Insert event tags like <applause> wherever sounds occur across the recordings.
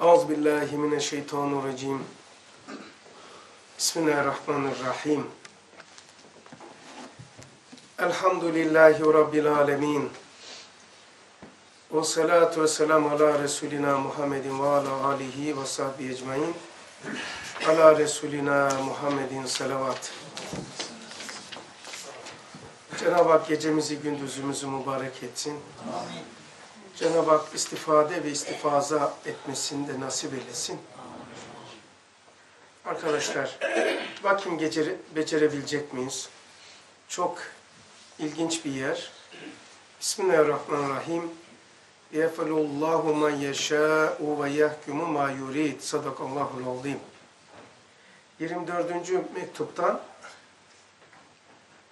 Euzu billahi mineşşeytanirracim. Bismillahirrahmanirrahim. Elhamdülillahi Rabbil alemin. Ve salatu ve selamu ala Resulina Muhammedin ve ala alihi ve sahbihi ecmain. Ala Resulina Muhammedin salavat. Cenab-ı Hak gecemizi gündüzümüzü mübarek etsin. Cenab-ı Hak istifade ve istifaza etmesini de nasip eylesin. Arkadaşlar, bakayım geceri, becerebilecek miyiz? Çok ilginç bir yer. Bismillahirrahmanirrahim. Yefalullahu men yeşâ'u ve yahkumu ma yurid. Sadakallahul azim. 24. mektuptan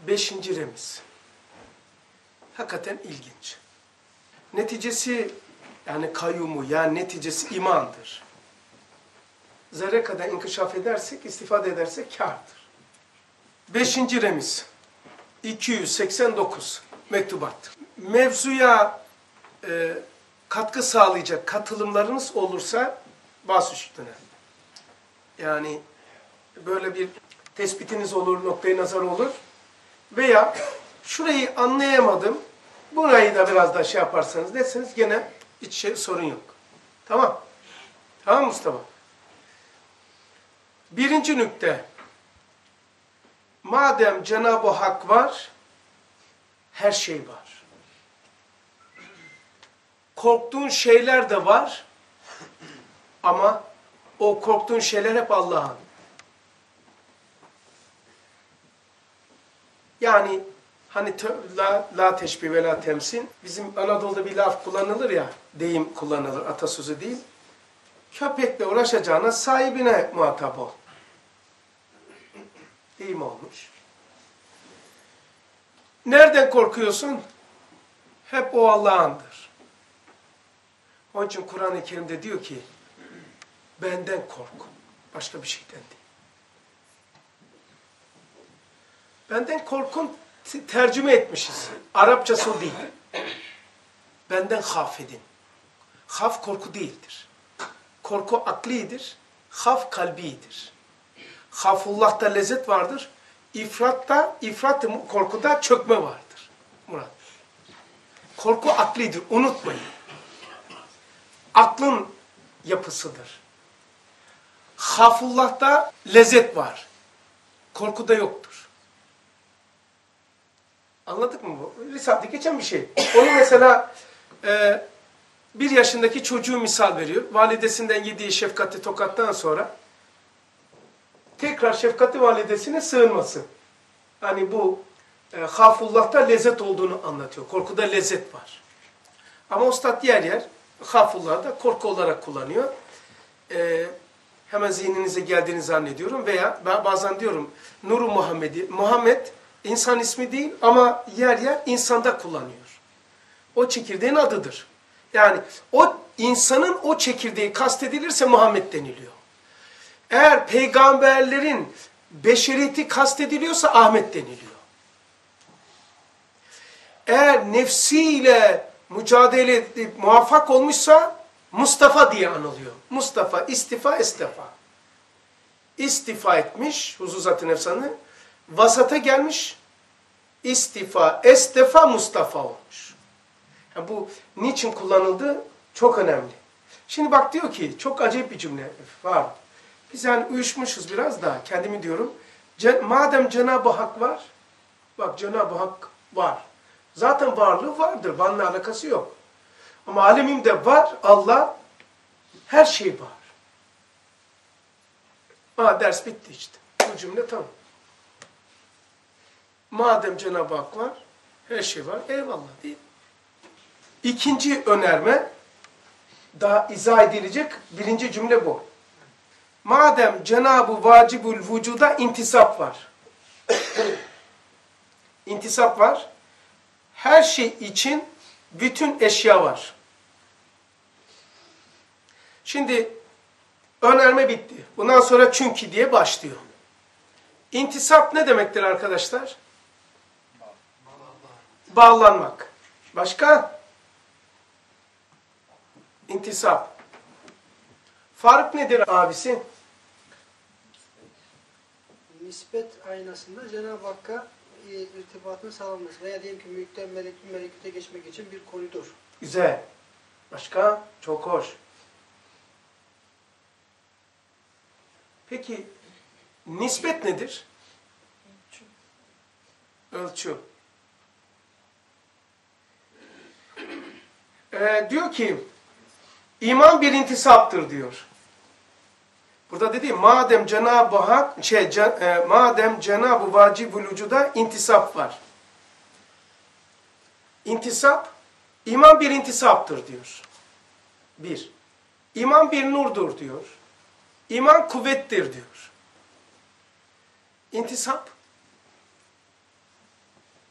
5. remiz. Hakikaten ilginç. Neticesi yani kayyumu yani neticesi imandır. Zerre kadar inkişaf edersek, istifade edersek kârdır. Beşinci remiz. 289 mektubat. Mevzuya e, katkı sağlayacak katılımlarınız olursa bas. Yani böyle bir tespitiniz olur, noktayı nazar olur. Veya şurayı anlayamadım, burayı da biraz da şey yaparsanız deseniz gene hiç şey, sorun yok. Tamam. Tamam Mustafa? Birinci nükte. Madem Cenab-ı Hak var, her şey var. Korktuğun şeyler de var ama o korktuğun şeyler hep Allah'ın. Yani hani la, la teşbih ve la temsin. Bizim Anadolu'da bir laf kullanılır ya, deyim kullanılır, atasözü değil. Köpekle uğraşacağına sahibine muhatap ol. Deyim olmuş. Nereden korkuyorsun? Hep o Allah'ındır. Onun için Kur'an-ı Kerim'de diyor ki, benden kork. Başka bir şeyden değil. Benden korkun tercüme etmişiz. Arapçası o değil. Benden haf edin. Haf korku değildir. Korku aklidir. Haf kalbidir. Hafullah'ta lezzet vardır. İfratta, ifrat korkuda çökme vardır. Murat. Korku aklidir. Unutmayın. Aklın yapısıdır. Hafullah'ta lezzet var. Korkuda yoktur. Anladık mı bu? Risalede geçen bir şey. Onu mesela e, bir yaşındaki çocuğu misal veriyor. Validesinden yediği şefkatli tokattan sonra tekrar şefkatli validesine sığınması. Hani bu e, hafullah'ta lezzet olduğunu anlatıyor. Korkuda lezzet var. Ama ustad yer yer hafullah'da korku olarak kullanıyor. E, hemen zihninize geldiğini zannediyorum. Veya ben bazen diyorum Nuru Muhammed'i, Muhammed insan ismi değil ama yer yer insanda kullanıyor. O çekirdeğin adıdır. Yani o insanın o çekirdeği kastedilirse Muhammed deniliyor. Eğer peygamberlerin beşeriyeti kastediliyorsa Ahmet deniliyor. Eğer nefsiyle mücadele edip muvaffak olmuşsa Mustafa diye anılıyor. Mustafa, istifa, estefa. İstifa etmiş huzuzat-ı nefsanı. Vasata gelmiş. İstifa, estefa, Mustafa olmuş. Yani bu niçin kullanıldı çok önemli. Şimdi bak diyor ki çok acayip bir cümle var. Biz yani uyuşmuşuz biraz da kendimi diyorum. Madem Cenab-ı Hak var, bak Cenab-ı Hak var. Zaten varlığı vardır, vanla alakası yok. Ama alemimde var Allah, her şey var. Ha ders bitti işte. Bu cümle tamam. Madem Cenab-ı Hak var, her şey var, eyvallah değil İkinci önerme, daha izah edilecek birinci cümle bu. Madem Cenab-ı Vacibül Vücuda intisap var. <coughs> intisap var. Her şey için bütün eşya var. Şimdi önerme bitti. Bundan sonra çünkü diye başlıyor. İntisap ne demektir arkadaşlar? Bağlanmak. Başka? İntisap. Fark nedir abisi? Nispet aynasında Cenab-ı Hakk'a e, irtibatın sağlanması veya diyelim ki mülkten melek, melekute geçmek için bir koridor. Güzel. Başka? Çok hoş. Peki nispet nedir? Ölçü. Ee, diyor ki iman bir intisaptır diyor. Burada dedi madem Cenab-ı Hak şey e, madem Cenab-ı Vacibül Vücuda intisap var. İntisap iman bir intisaptır diyor. Bir. İman bir nurdur diyor. İman kuvvettir diyor. İntisap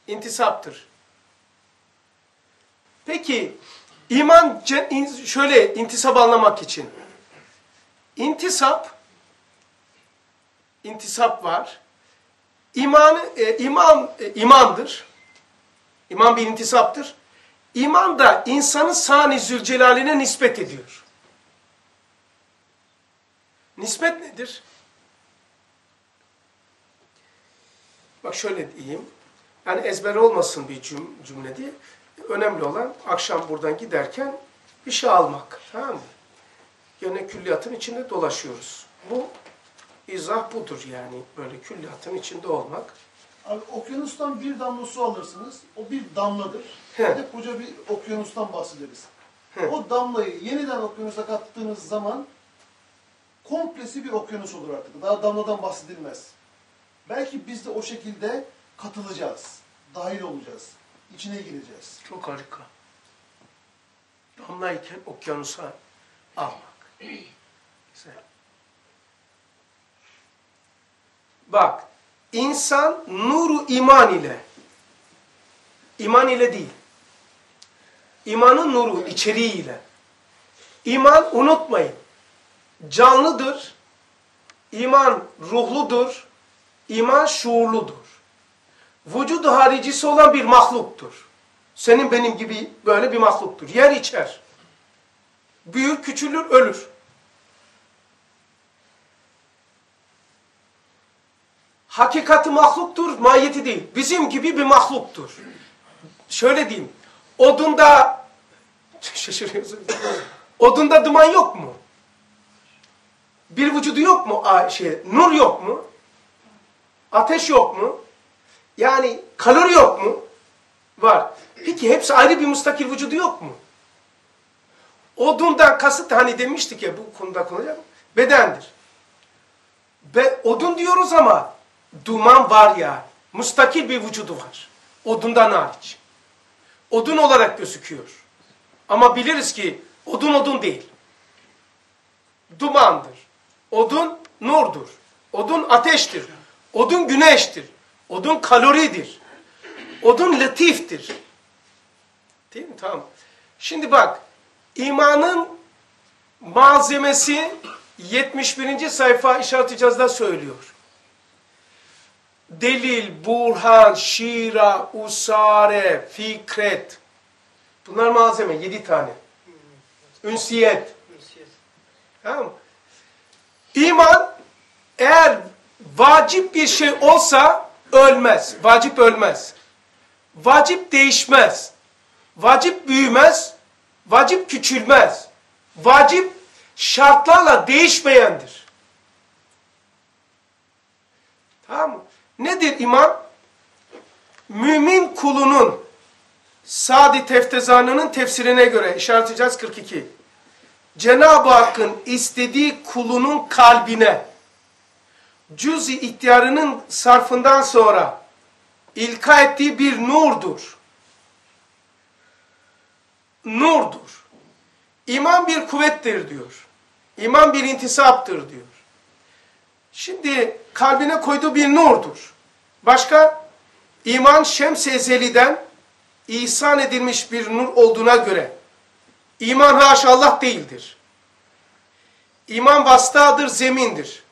intisaptır. Peki iman şöyle intisap anlamak için intisap intisap var. İman e, iman e, imandır. İman bir intisaptır. İman da insanı sani zülcelaline nispet ediyor. Nispet nedir? Bak şöyle diyeyim. Yani ezber olmasın bir cümle diye. Önemli olan akşam buradan giderken bir şey almak. Tamam mı? Gene külliyatın içinde dolaşıyoruz. Bu izah budur yani. Böyle külliyatın içinde olmak. Abi okyanustan bir damla su alırsınız. O bir damladır. He. Hep koca bir okyanustan bahsederiz. He. O damlayı yeniden okyanusa kattığınız zaman komplesi bir okyanus olur artık. Daha damladan bahsedilmez. Belki biz de o şekilde katılacağız. Dahil olacağız. İçine gireceğiz. Çok harika. Damlayken okyanusa almak. <clears throat> Güzel. Bak, insan nuru iman ile, iman ile değil, imanın nuru içeriğiyle, iman unutmayın, canlıdır, iman ruhludur, iman şuurludur. Vücudu haricisi olan bir mahluktur. Senin benim gibi böyle bir mahluktur. Yer içer. Büyür, küçülür, ölür. Hakikati mahluktur, mahiyeti değil. Bizim gibi bir mahluktur. Şöyle diyeyim. Odunda <laughs> şaşırıyorsunuz. Odunda duman yok mu? Bir vücudu yok mu? Şey, nur yok mu? Ateş yok mu? Yani kalori yok mu? Var. Peki hepsi ayrı bir mustakil vücudu yok mu? Odundan kasıt hani demiştik ya bu konuda konuşacağım. Bedendir. Be, odun diyoruz ama duman var ya. Mustakil bir vücudu var. Odundan hariç. Odun olarak gözüküyor. Ama biliriz ki odun odun değil. Dumandır. Odun nurdur. Odun ateştir. Odun güneştir. Odun kaloridir. Odun latiftir. Değil mi? Tamam. Şimdi bak. imanın malzemesi 71. sayfa işaret icazda söylüyor. Delil, burhan, şira, usare, fikret. Bunlar malzeme. Yedi tane. Ünsiyet. Tamam mı? İman eğer vacip bir şey olsa ölmez. Vacip ölmez. Vacip değişmez. Vacip büyümez. Vacip küçülmez. Vacip şartlarla değişmeyendir. Tamam mı? Nedir iman? Mümin kulunun Sadi Teftezanı'nın tefsirine göre işaret edeceğiz 42. Cenab-ı Hakk'ın istediği kulunun kalbine cüz-i ihtiyarının sarfından sonra ilka ettiği bir nurdur. Nurdur. İman bir kuvvettir diyor. İman bir intisaptır diyor. Şimdi kalbine koyduğu bir nurdur. Başka? iman şems-i ezeliden ihsan edilmiş bir nur olduğuna göre iman haşallah değildir. İman vastadır, zemindir.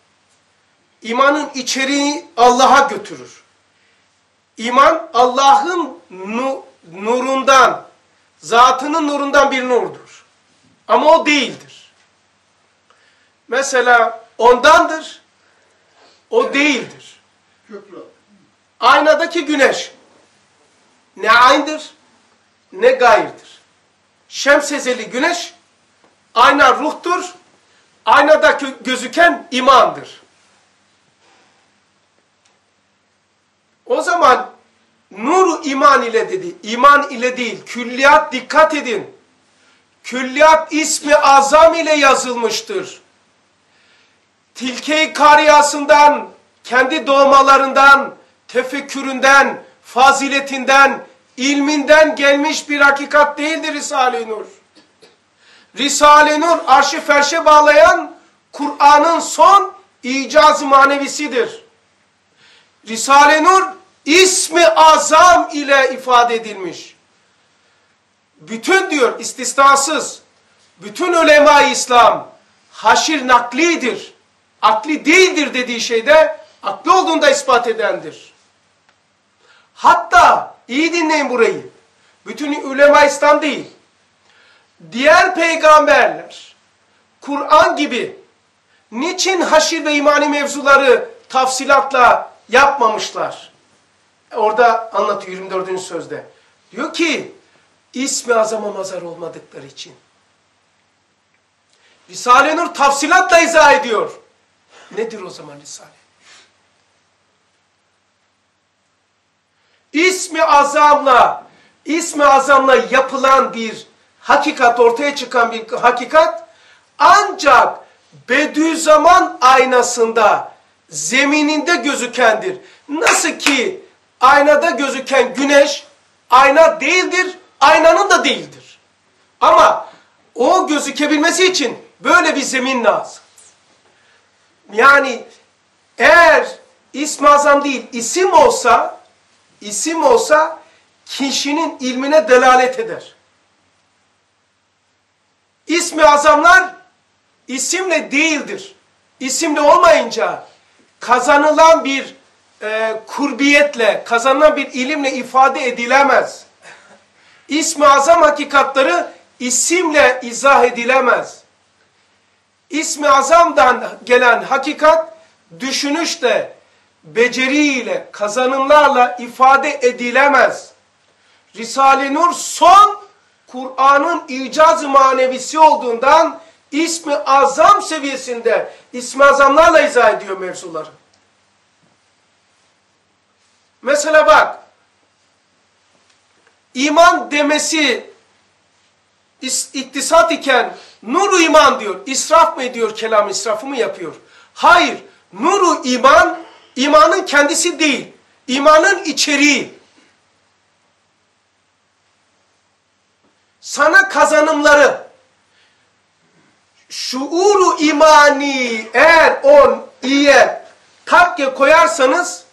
İmanın içeriği Allah'a götürür. İman Allah'ın nurundan, zatının nurundan bir nurdur. Ama o değildir. Mesela ondandır, o değildir. Aynadaki güneş ne ayndır ne gayırdır. Şemsezeli güneş ayna ruhtur, aynadaki gözüken imandır. O zaman nuru iman ile dedi. İman ile değil. Külliyat dikkat edin. Külliyat ismi azam ile yazılmıştır. Tilke-i kariyasından, kendi doğmalarından, tefekküründen, faziletinden, ilminden gelmiş bir hakikat değildir Risale-i Nur. Risale-i Nur arşı ferşe bağlayan Kur'an'ın son icaz manevisidir. Risale-i Nur ismi azam ile ifade edilmiş. Bütün diyor istisnasız, bütün ulema-i İslam haşir naklidir, akli değildir dediği şeyde akli olduğunda ispat edendir. Hatta iyi dinleyin burayı. Bütün ulema İslam değil. Diğer peygamberler Kur'an gibi niçin haşir ve imani mevzuları tafsilatla yapmamışlar? Orada anlatıyor 24. sözde. Diyor ki ismi azama mazar olmadıkları için. Risale-i Nur tafsilatla izah ediyor. Nedir o zaman Risale? İsmi azamla, ismi azamla yapılan bir hakikat, ortaya çıkan bir hakikat ancak Bediüzzaman aynasında, zemininde gözükendir. Nasıl ki aynada gözüken güneş ayna değildir, aynanın da değildir. Ama o gözükebilmesi için böyle bir zemin lazım. Yani eğer ismi azam değil, isim olsa, isim olsa kişinin ilmine delalet eder. İsmi azamlar isimle değildir. İsimle olmayınca kazanılan bir e, kurbiyetle, kazanılan bir ilimle ifade edilemez. İsmi azam hakikatları isimle izah edilemez. İsmi azamdan gelen hakikat düşünüşle, beceriyle, kazanımlarla ifade edilemez. Risale-i Nur son Kur'an'ın icaz manevisi olduğundan ismi azam seviyesinde ismi azamlarla izah ediyor mevzuları. Mesela bak, iman demesi iktisat iken nuru iman diyor. İsraf mı ediyor, kelam israfı mı yapıyor? Hayır, nuru iman, imanın kendisi değil. İmanın içeriği. Sana kazanımları, şuuru imani eğer on iye takke koyarsanız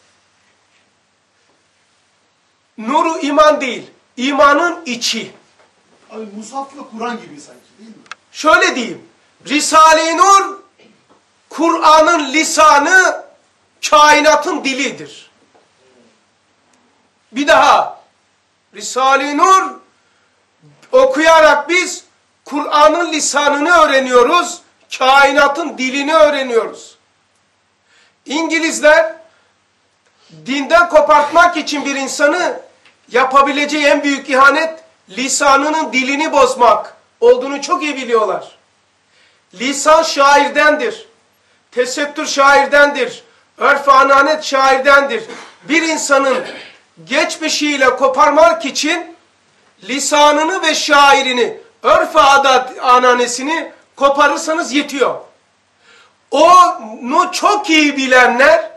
nuru iman değil, imanın içi. Abi Musaf'la Kur'an gibi sanki değil mi? Şöyle diyeyim, Risale-i Nur Kur'an'ın lisanı kainatın dilidir. Bir daha Risale-i Nur okuyarak biz Kur'an'ın lisanını öğreniyoruz, kainatın dilini öğreniyoruz. İngilizler dinden kopartmak için bir insanı yapabileceği en büyük ihanet lisanının dilini bozmak olduğunu çok iyi biliyorlar. Lisan şairdendir. Tesettür şairdendir. Örf ananet şairdendir. Bir insanın geçmişiyle koparmak için lisanını ve şairini, örf adat ananesini koparırsanız yetiyor. Onu çok iyi bilenler,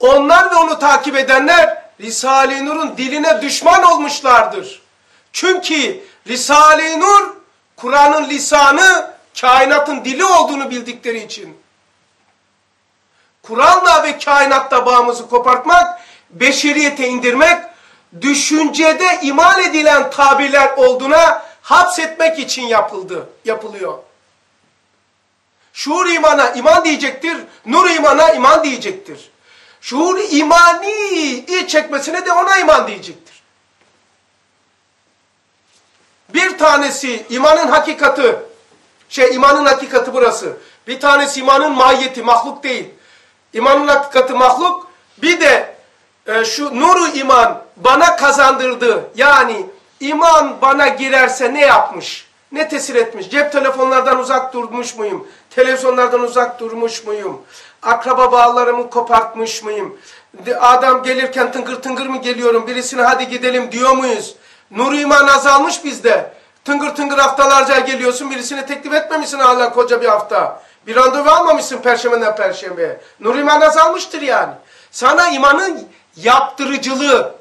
onlar ve onu takip edenler Risale-i Nur'un diline düşman olmuşlardır. Çünkü Risale-i Nur, Kur'an'ın lisanı, kainatın dili olduğunu bildikleri için. Kur'an'la ve kainatta bağımızı kopartmak, beşeriyete indirmek, düşüncede iman edilen tabirler olduğuna hapsetmek için yapıldı, yapılıyor. Şuur imana iman diyecektir, nur imana iman diyecektir. Şuur imani çekmesine de ona iman diyecektir. Bir tanesi imanın hakikati, şey imanın hakikati burası. Bir tanesi imanın mahiyeti, mahluk değil. İmanın hakikati mahluk. Bir de e, şu nuru iman bana kazandırdı. Yani iman bana girerse ne yapmış? Ne tesir etmiş? Cep telefonlardan uzak durmuş muyum? Televizyonlardan uzak durmuş muyum? Akraba bağlarımı kopartmış mıyım? Adam gelirken tıngır tıngır mı geliyorum? Birisine hadi gidelim diyor muyuz? Nur iman azalmış bizde. Tıngır tıngır haftalarca geliyorsun. Birisine teklif etmemişsin hala koca bir hafta. Bir randevu almamışsın perşembeden perşembeye. Nur iman azalmıştır yani. Sana imanın yaptırıcılığı.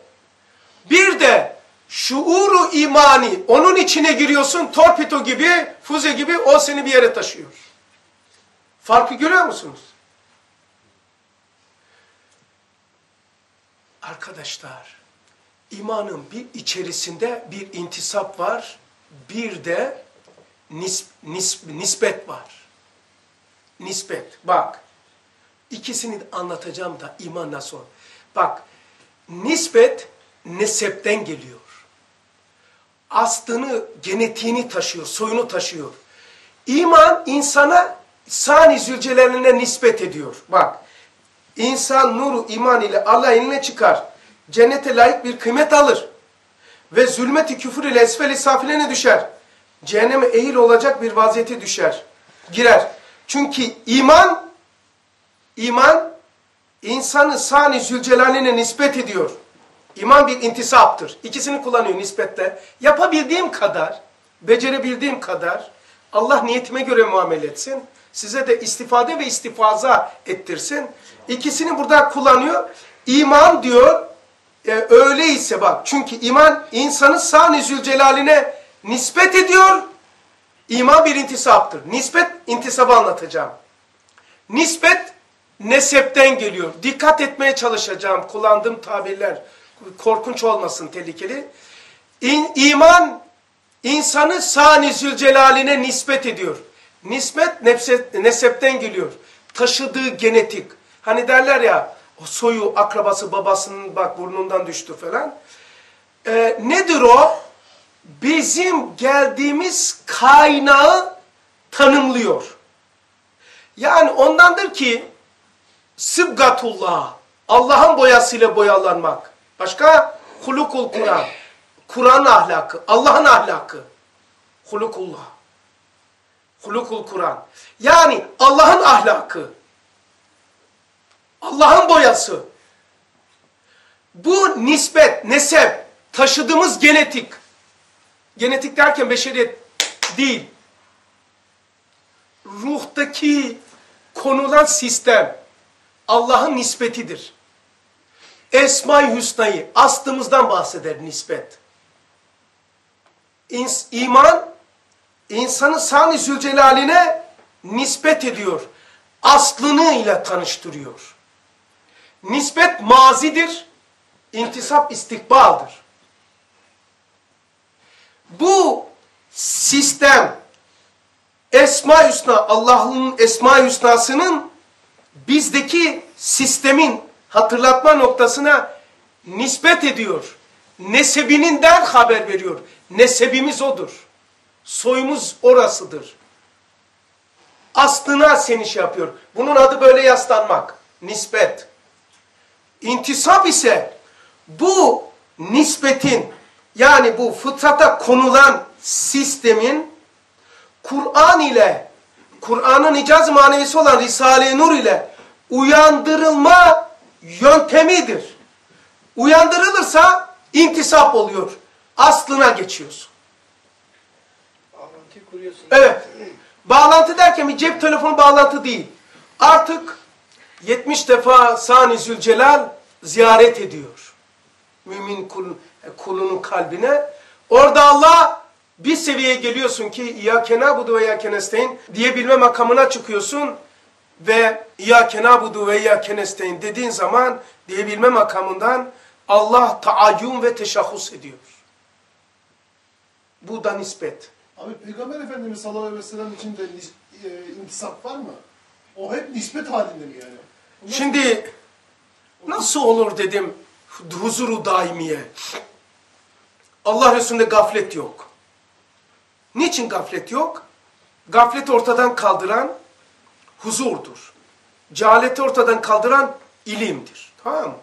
Bir de şuuru imani. Onun içine giriyorsun torpido gibi, füze gibi o seni bir yere taşıyor. Farkı görüyor musunuz? Arkadaşlar, imanın bir içerisinde bir intisap var, bir de nis, nis, nispet var. Nispet, bak. İkisini anlatacağım da iman nasıl Bak, nispet nesepten geliyor. Aslını, genetiğini taşıyor, soyunu taşıyor. İman insana sani zülcelerine nispet ediyor. Bak, insan nuru iman ile Allah eline çıkar. Cennete layık bir kıymet alır. Ve zulmeti küfür ile esfeli safilene düşer. Cehenneme ehil olacak bir vaziyete düşer. Girer. Çünkü iman, iman insanı sani zülcelaline nispet ediyor. İman bir intisaptır. İkisini kullanıyor nispette. Yapabildiğim kadar, becerebildiğim kadar Allah niyetime göre muamele etsin. Size de istifade ve istifaza ettirsin. İkisini burada kullanıyor. İman diyor, e, öyleyse bak. Çünkü iman insanı sani zülcelaline nispet ediyor. İman bir intisaptır. Nispet, intisabı anlatacağım. Nispet, nesepten geliyor. Dikkat etmeye çalışacağım. Kullandığım tabirler korkunç olmasın, tehlikeli. İn, iman, insanı sani zülcelaline nispet ediyor. Nispet nesepten geliyor. Taşıdığı genetik. Hani derler ya, o soyu, akrabası, babasının bak burnundan düştü falan. Ee, nedir o? bizim geldiğimiz kaynağı tanımlıyor. Yani ondandır ki sıbgatullah, Allah'ın boyasıyla boyalanmak. Başka hulukul Kur'an, Kur'an ahlakı, Allah'ın ahlakı. Hulukullah. Hulukul Kur'an. Yani Allah'ın ahlakı. Allah'ın boyası. Bu nispet, nesep, taşıdığımız genetik. Genetik derken beşeriyet değil. Ruhtaki konulan sistem Allah'ın nispetidir. Esma-i Hüsna'yı aslımızdan bahseder nispet. İns iman insanı Sani Zülcelal'ine nispet ediyor. Aslını ile tanıştırıyor. Nispet mazidir, intisap istikbaldır. Bu sistem Esma Hüsna, Allah'ın Esma Hüsna'sının bizdeki sistemin hatırlatma noktasına nispet ediyor. Nesebinden haber veriyor. Nesebimiz odur. Soyumuz orasıdır. Aslına seni şey yapıyor. Bunun adı böyle yaslanmak. Nispet. İntisap ise bu nispetin yani bu fıtrata konulan sistemin Kur'an ile, Kur'an'ın icaz manevisi olan Risale-i Nur ile uyandırılma yöntemidir. Uyandırılırsa intisap oluyor. Aslına geçiyorsun. Bağlantı kuruyorsun. Evet. Bağlantı derken bir cep telefonu bağlantı değil. Artık 70 defa Sani Zülcelal ziyaret ediyor. Mümin kulun kulunun kalbine. Orada Allah bir seviyeye geliyorsun ki İyyâke nâbudu ve İyyâke nestaîn diyebilme makamına çıkıyorsun ve İyyâke nâbudu ve İyyâke nestaîn dediğin zaman diyebilme makamından Allah taayyum ve teşahhus ediyor. Bu da nispet. Abi Peygamber Efendimiz sallallahu aleyhi ve sellem için de e, intisap var mı? O hep nispet halinde mi yani? Şimdi nasıl olur dedim huzuru daimiye. Allah Resulü'nde gaflet yok. Niçin gaflet yok? Gaflet ortadan kaldıran, huzurdur. Cehaleti ortadan kaldıran ilimdir. Tamam mı?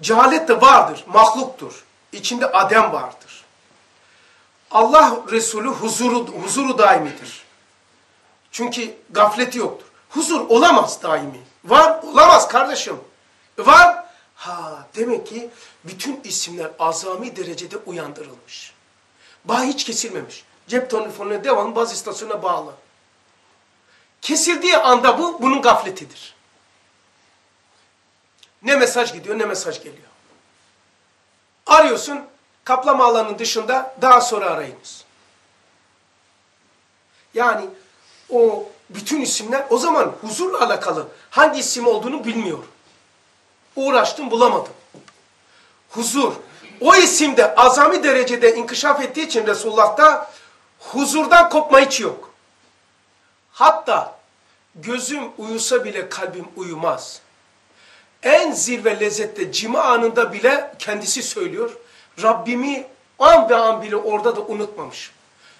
Cehalet de vardır, mahluktur. İçinde adem vardır. Allah Resulü huzuru, huzuru daimidir. Çünkü gafleti yoktur. Huzur olamaz daimi. Var, olamaz kardeşim. Var. Ha, demek ki bütün isimler azami derecede uyandırılmış. Bağ hiç kesilmemiş. Cep telefonuna devamlı baz istasyonuna bağlı. Kesildiği anda bu, bunun gafletidir. Ne mesaj gidiyor ne mesaj geliyor. Arıyorsun, kaplama alanının dışında daha sonra arayınız. Yani o bütün isimler o zaman huzurla alakalı hangi isim olduğunu bilmiyorum. Uğraştım bulamadım. Huzur. O isimde azami derecede inkişaf ettiği için Resulullah'ta huzurdan kopma hiç yok. Hatta gözüm uyusa bile kalbim uyumaz. En zirve lezzette cima anında bile kendisi söylüyor. Rabbimi an be an bile orada da unutmamış.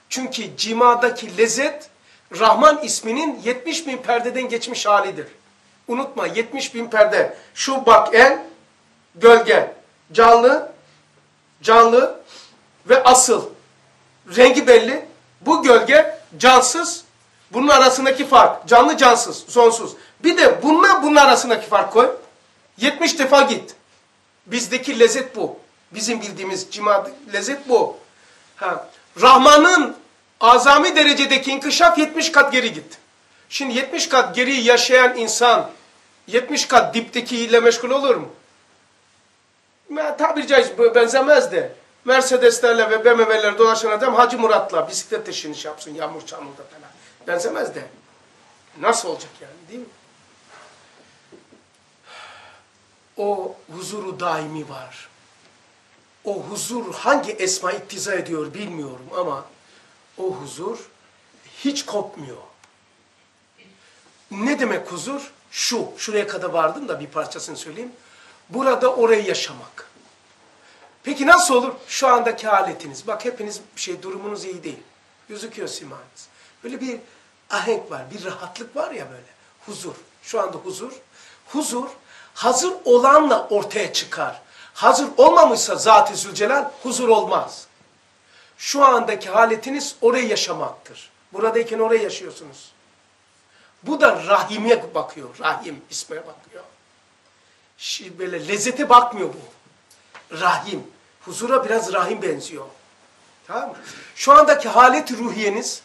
Çünkü cimadaki lezzet Rahman isminin 70 bin perdeden geçmiş halidir. Unutma 70 bin perde. Şu bak en, gölge, canlı, canlı ve asıl. Rengi belli. Bu gölge cansız. Bunun arasındaki fark. Canlı cansız, sonsuz. Bir de bununla bunun arasındaki fark koy. 70 defa git. Bizdeki lezzet bu. Bizim bildiğimiz cima lezzet bu. Ha. Rahman'ın azami derecedeki inkişaf 70 kat geri git. Şimdi 70 kat geri yaşayan insan 70 kat diptekiyle meşgul olur mu? Tabiri caiz benzemez de. Mercedeslerle ve BMW'lerle dolaşan adam Hacı Murat'la bisiklet işini yapsın yağmur çamurda falan. Benzemez de. Nasıl olacak yani değil mi? O huzuru daimi var. O huzur hangi esma iktiza ediyor bilmiyorum ama o huzur hiç kopmuyor. Ne demek huzur? Şu, şuraya kadar vardım da bir parçasını söyleyeyim. Burada orayı yaşamak. Peki nasıl olur? Şu andaki haletiniz. Bak hepiniz şey durumunuz iyi değil. Gözüküyor simanız. Böyle bir ahenk var, bir rahatlık var ya böyle. Huzur. Şu anda huzur. Huzur hazır olanla ortaya çıkar. Hazır olmamışsa Zat-ı Zülcelal huzur olmaz. Şu andaki haletiniz orayı yaşamaktır. Buradayken orayı yaşıyorsunuz. Bu da rahime bakıyor. Rahim isme bakıyor. Şimdi böyle lezzete bakmıyor bu. Rahim. Huzura biraz rahim benziyor. Tamam mı? Şu andaki halet ruhiyeniz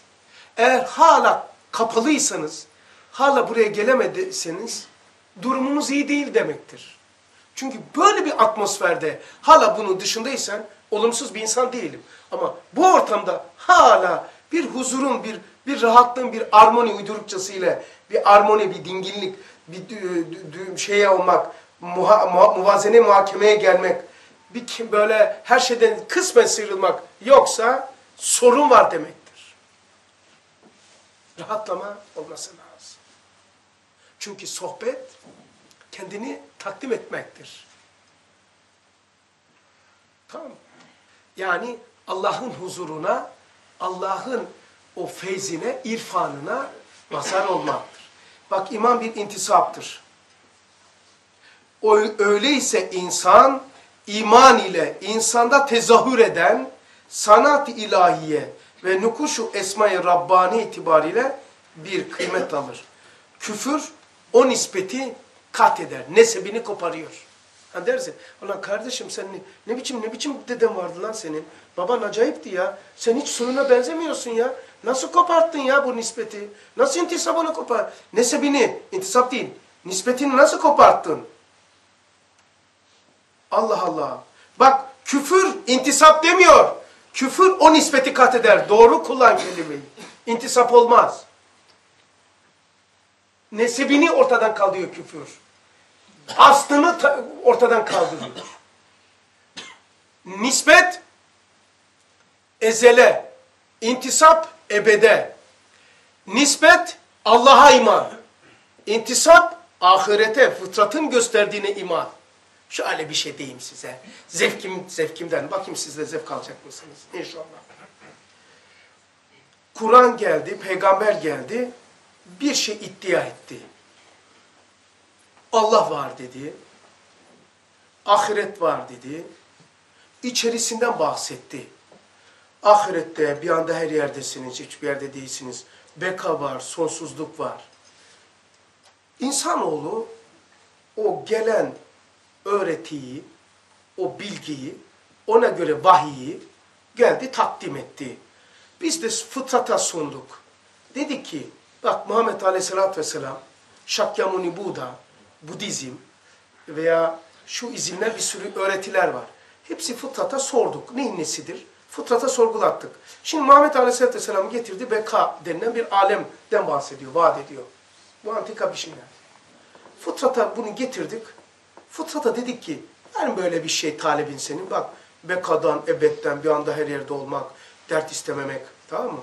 eğer hala kapalıysanız, hala buraya gelemediyseniz durumunuz iyi değil demektir. Çünkü böyle bir atmosferde hala bunun dışındaysan olumsuz bir insan değilim. Ama bu ortamda hala bir huzurun, bir bir rahatlığın, bir armoni uydurukçasıyla bir armoni, bir dinginlik, bir şeye olmak, muha, muha, muvazene muhakemeye gelmek, bir böyle her şeyden kısmen sıyrılmak yoksa sorun var demektir. Rahatlama olması lazım. Çünkü sohbet kendini takdim etmektir. Tamam Yani Allah'ın huzuruna, Allah'ın o feyzine, irfanına mazhar olmaktır. Bak iman bir intisaptır. O, öyleyse insan iman ile insanda tezahür eden sanat ilahiye ve nukuşu esma-i Rabbani itibariyle bir kıymet alır. Küfür o nispeti kat eder. Nesebini koparıyor. Ha dersin, ulan kardeşim sen ne, ne biçim ne biçim deden vardı lan senin? Baban acayipti ya. Sen hiç sununa benzemiyorsun ya. Nasıl koparttın ya bu nispeti? Nasıl intisabını kopar? Nesebini, intisap değil, nispetini nasıl koparttın? Allah Allah. Bak küfür intisap demiyor. Küfür o nispeti kat eder. Doğru kullan kelimeyi. İntisap olmaz. Nesebini ortadan kaldırıyor küfür. Aslını ortadan kaldırıyor. Nispet ezele, intisap ebede. Nispet Allah'a iman. İntisap ahirete, fıtratın gösterdiğine iman. Şöyle bir şey diyeyim size. Zevkim, zevkimden. Bakayım siz de zevk alacak mısınız? İnşallah. Kur'an geldi, peygamber geldi. bir şey iddia etti. Allah var dedi. Ahiret var dedi. İçerisinden bahsetti. Ahirette bir anda her yerdesiniz, hiçbir yerde değilsiniz. Beka var, sonsuzluk var. İnsanoğlu o gelen öğretiyi, o bilgiyi, ona göre vahiyi geldi takdim etti. Biz de fıtrata sunduk. Dedi ki, bak Muhammed Aleyhisselatü Vesselam, Shakyamuni Buda, Budizm veya şu izimler bir sürü öğretiler var. Hepsi fıtrata sorduk. Neyin nesidir? Fıtrata sorgulattık. Şimdi Muhammed Aleyhisselatü Vesselam getirdi Beka denilen bir alemden bahsediyor, vaat ediyor. Bu antika bir şeyler. Fıtrata bunu getirdik. Fıtrata dedik ki, yani böyle bir şey talebin senin. Bak bekadan, ebetten bir anda her yerde olmak, dert istememek. Tamam mı?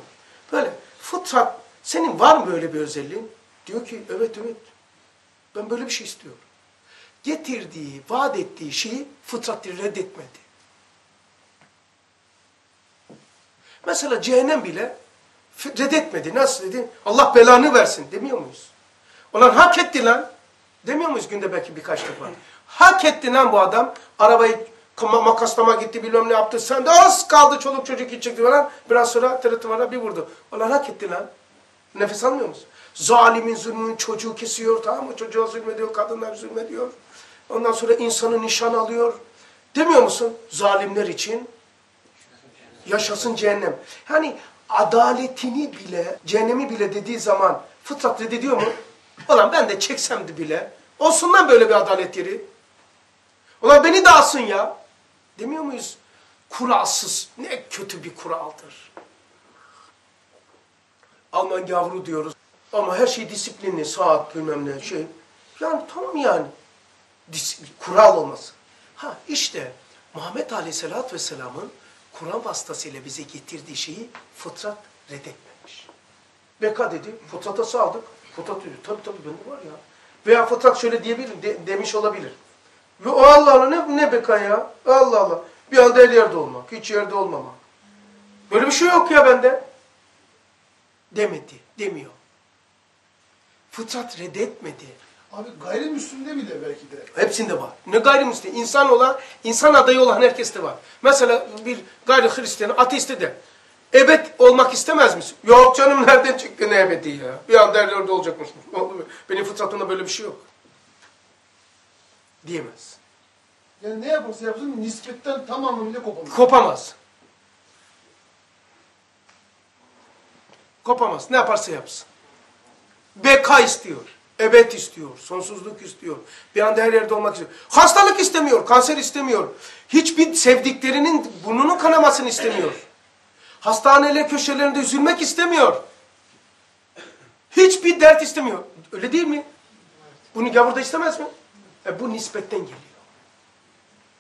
Böyle fıtrat, senin var mı böyle bir özelliğin? Diyor ki evet evet. Ben böyle bir şey istiyorum. Getirdiği, vaat ettiği şeyi fıtrat reddetmedi. Mesela cehennem bile reddetmedi. Nasıl dedi? Allah belanı versin demiyor muyuz? Olan hak etti lan. Demiyor muyuz günde belki birkaç defa? Hak etti lan bu adam. Arabayı makaslama gitti bilmem ne yaptı. Sen de az kaldı çoluk çocuk gidecekti falan. Biraz sonra tırıtımara bir vurdu. Olan hak etti lan. Nefes almıyor musun? Zalimin zulmünün çocuğu kesiyor tamam mı? Çocuğa zulmediyor, kadınlar zulmediyor. Ondan sonra insanı nişan alıyor. Demiyor musun? Zalimler için yaşasın cehennem. Yani adaletini bile, cehennemi bile dediği zaman fıtrat reddediyor mu? Ulan ben de çeksemdi bile. Olsun lan böyle bir adalet yeri. Ulan beni dağılsın ya. Demiyor muyuz? Kuralsız. Ne kötü bir kuraldır. Alman yavru diyoruz. Ama her şey disiplinli, saat bilmem ne şey. Yani tamam yani. Dis kural olması. Ha işte Muhammed Aleyhisselatü Vesselam'ın Kur'an vasıtasıyla bize getirdiği şeyi fıtrat reddetmemiş. Beka dedi, fıtrata saldık. Fıtrat diyor, tabii tabii bende var ya. Veya fıtrat şöyle diyebilir, de, demiş olabilir. Ve o Allah Allah ne, ne beka ya? Allah Allah. Bir anda her yerde olmak, hiç yerde olmamak. Böyle bir şey yok ya bende. Demedi, demiyor. Fıtrat reddetmedi. Abi gayrimüslimde bile belki de. Hepsinde var. Ne gayrimüslim? İnsan olan, insan adayı olan herkeste var. Mesela bir gayri Hristiyanı, ateisti de. Ebed olmak istemez misin? Yok canım nereden çıktı ne ebedi ya? Bir anda her yerde olacakmış. Benim fıtratımda böyle bir şey yok. Diyemez. Yani ne yaparsa yapsın nispetten tam anlamıyla kopamaz. Kopamaz. Kopamaz. Ne yaparsa yapsın. Beka istiyor. Ebed istiyor. Sonsuzluk istiyor. Bir anda her yerde olmak istiyor. Hastalık istemiyor. Kanser istemiyor. Hiçbir sevdiklerinin burnunun kanamasını istemiyor. Hastaneler köşelerinde üzülmek istemiyor. Hiçbir dert istemiyor. Öyle değil mi? Bunu gavurda istemez mi? E bu nispetten geliyor.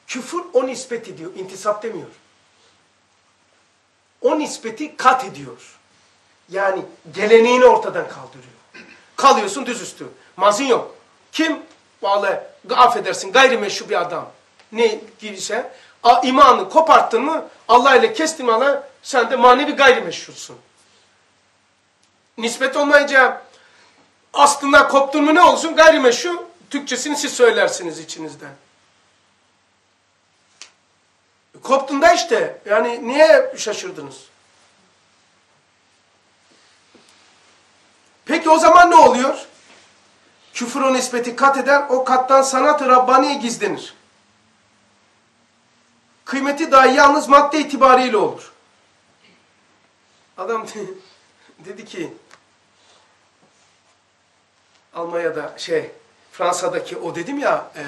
Küfür o nispet ediyor, intisap demiyor. O nispeti kat ediyor. Yani geleneğini ortadan kaldırıyor. Kalıyorsun düzüstü. Mazin yok. Kim? Vallahi affedersin gayrimeşru bir adam. Ne giyse imanı koparttın mı Allah ile kestin mi sen de manevi gayrimeşrusun. Nispet olmayınca aslında koptun mu ne olsun gayrimeşru Türkçesini siz söylersiniz içinizden. Koptun da işte. Yani niye şaşırdınız? Peki o zaman ne oluyor? Küfür o nispeti kat eder, o kattan sanat-ı Rabbani gizlenir. Kıymeti dahi yalnız madde itibariyle olur. Adam dedi ki, Almanya'da şey, Fransa'daki o dedim ya, e,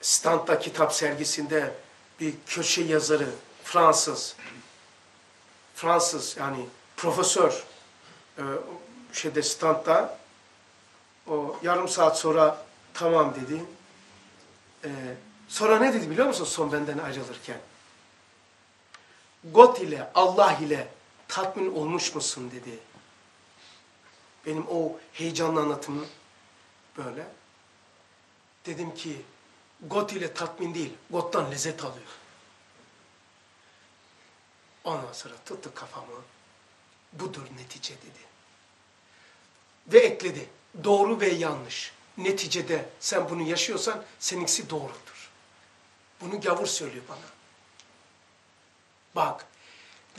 standta kitap sergisinde bir köşe yazarı, Fransız, Fransız yani profesör, e, şeyde standta, o yarım saat sonra tamam dedi. E, sonra ne dedi biliyor musun son benden ayrılırken? God ile, Allah ile tatmin olmuş musun dedi. Benim o heyecanlı anlatımı böyle. Dedim ki God ile tatmin değil, God'dan lezzet alıyor. Ondan sonra tuttu kafamı. Budur netice dedi. Ve ekledi. Doğru ve yanlış. Neticede sen bunu yaşıyorsan seninkisi doğrudur. Bunu gavur söylüyor bana. Bak.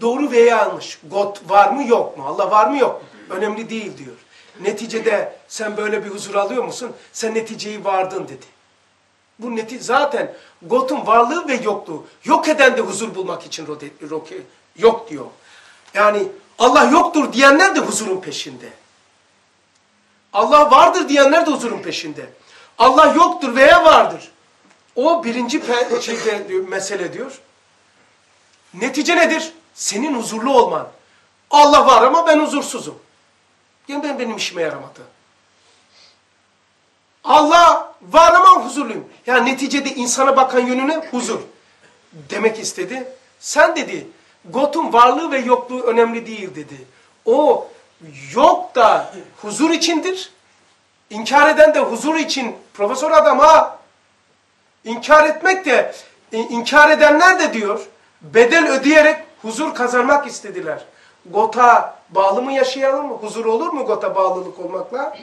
Doğru ve yanlış. God var mı yok mu? Allah var mı yok mu? Önemli değil diyor. Neticede sen böyle bir huzur alıyor musun? Sen neticeyi vardın dedi. Bu neti zaten God'un varlığı ve yokluğu. Yok eden de huzur bulmak için yok diyor. Yani Allah yoktur diyenler de huzurun peşinde. Allah vardır diyenler de huzurun peşinde. Allah yoktur veya vardır. O birinci şeyde diyor, mesele diyor. Netice nedir? Senin huzurlu olman. Allah var ama ben huzursuzum. Yani ben benim işime yaramadı. Allah var ama huzurluyum. Yani neticede insana bakan yönüne huzur. Demek istedi. Sen dedi, Got'un varlığı ve yokluğu önemli değil dedi. O yok da huzur içindir. İnkar eden de huzur için profesör adam ha. İnkar etmek de, inkar edenler de diyor, bedel ödeyerek huzur kazanmak istediler. Got'a bağlı mı yaşayalım mı? Huzur olur mu Got'a bağlılık olmakla?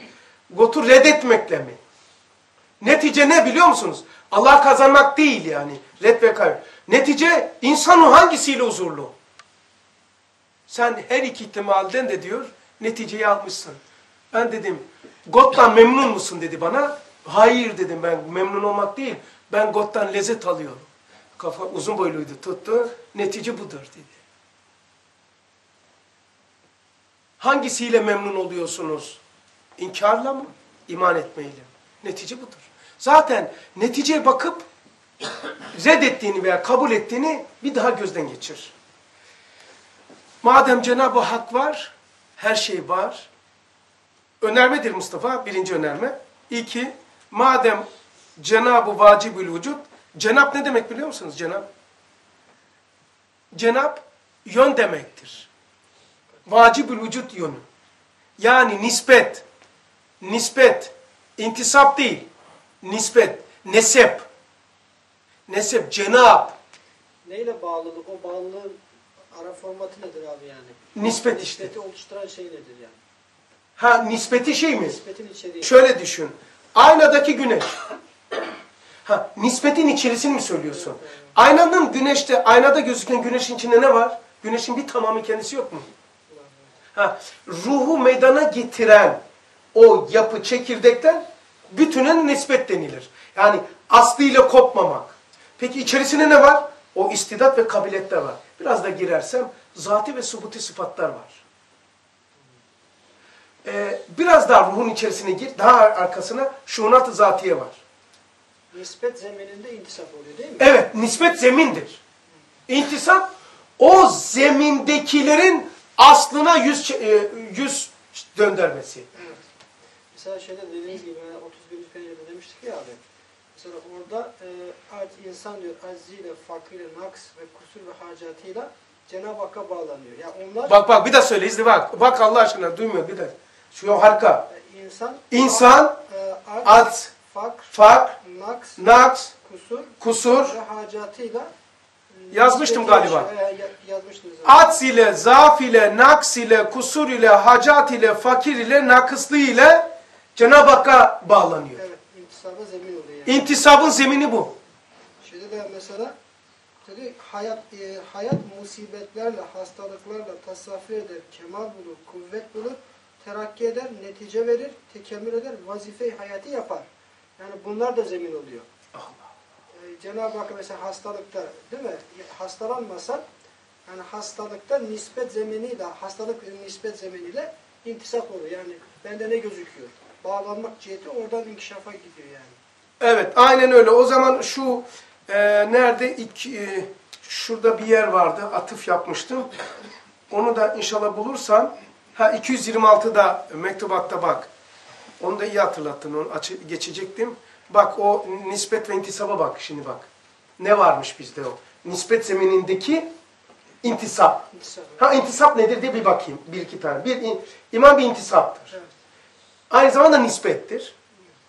Got'u reddetmekle mi? Netice ne biliyor musunuz? Allah kazanmak değil yani. Red ve kayıp. Netice insan o hangisiyle huzurlu? Sen her iki ihtimalden de diyor neticeyi almışsın. Ben dedim God'dan memnun musun dedi bana. Hayır dedim ben memnun olmak değil. Ben God'dan lezzet alıyorum. Kafa uzun boyluydu tuttu. Netice budur dedi. Hangisiyle memnun oluyorsunuz? İnkarla mı? İman etmeyle mi? Netice budur. Zaten neticeye bakıp reddettiğini veya kabul ettiğini bir daha gözden geçir. Madem Cenab-ı Hak var, her şey var. Önermedir Mustafa, birinci önerme. İki, madem Cenab-ı vacibül vücut, Cenab ne demek biliyor musunuz Cenab? Cenab yön demektir. Vacibül vücut yönü. Yani nispet, nispet, intisap değil, nispet, nesep, nesep, cenab. Neyle bağlılık? O bağlılığın ara formatı nedir abi yani? Nispet işte. Nispeti oluşturan şey nedir yani? Ha nispeti şey mi? Nispetin içeriği. Şöyle düşün. Aynadaki güneş. Ha nispetin içerisini mi söylüyorsun? Aynanın güneşte, aynada gözüken güneşin içinde ne var? Güneşin bir tamamı kendisi yok mu? Ha, ruhu meydana getiren o yapı çekirdekten bütünün nispet denilir. Yani aslıyla kopmamak. Peki içerisinde ne var? O istidat ve kabiliyette var. Biraz da girersem zati ve subuti sıfatlar var. Ee, biraz daha ruhun içerisine gir, daha arkasına şunat-ı zatiye var. Nispet zemininde intisap oluyor değil mi? Evet, nispet zemindir. İntisap o zemindekilerin aslına yüz, e, yüz döndürmesi. Evet. Mesela şeyde dediğiniz gibi 31. pencerede demiştik ya abi. Mesela orada e, insan diyor aziyle, fakriyle, naks ve kusur ve hacatıyla Cenab-ı Hakk'a bağlanıyor. Yani onlar Bak bak bir daha söyle izle bak. Bak Allah aşkına duymuyor bir daha. Şu harika. e, insan İnsan, e, az, fakr, fak, naks, naks, kusur kusur, ve hacatıyla e, Yazmıştım galiba. E. Ats ile, zaf ile, naks ile, kusur ile, hacat ile, fakir ile, nakıslı ile Cenab-ı Hakk'a bağlanıyor. Evet, intisaba zemin oluyor yani. İntisabın zemini bu. Şeyde de mesela dedi hayat e, hayat musibetlerle, hastalıklarla tasaffi eder, kemal bulur, kuvvet bulur, terakki eder, netice verir, tekemmül eder, vazife-i hayatı yapar. Yani bunlar da zemin oluyor. Ee, Cenab-ı Hak mesela hastalıkta değil mi? Hastalanmasan yani hastalıkta nispet zeminiyle, hastalık nispet zeminiyle intisap oluyor. Yani bende ne gözüküyor? Bağlanmak ciheti oradan inkişafa gidiyor yani. Evet, aynen öyle. O zaman şu e, nerede iki, e, şurada bir yer vardı. Atıf yapmıştım. Onu da inşallah bulursan ha 226'da mektubatta bak. Onu da iyi hatırlattın. Onu açı, geçecektim. Bak o nispet ve intisaba bak şimdi bak. Ne varmış bizde o? Nispet zeminindeki intisap. İntisap. Ha intisap nedir diye bir bakayım. Bir iki tane. Bir, in, iman bir intisaptır. Evet. Aynı zamanda nispettir.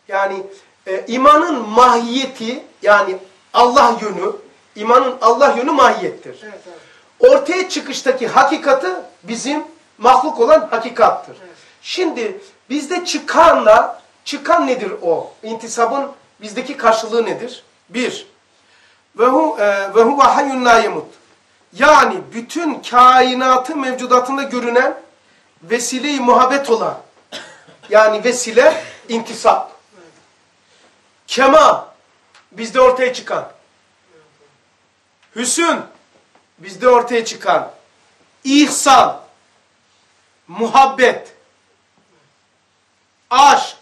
Yani e, imanın mahiyeti yani Allah yönü, imanın Allah yönü mahiyettir. Evet, evet. Ortaya çıkıştaki hakikati bizim mahluk olan hakikattır. Evet. Şimdi bizde çıkanla, çıkan nedir o? İntisabın bizdeki karşılığı nedir? Bir, ve hu e, huve hayyun la yemut. Yani bütün kainatı mevcudatında görünen vesile-i muhabbet olan yani vesile intisap. Kemal bizde ortaya çıkan. Hüsün bizde ortaya çıkan. İhsan, muhabbet, aşk.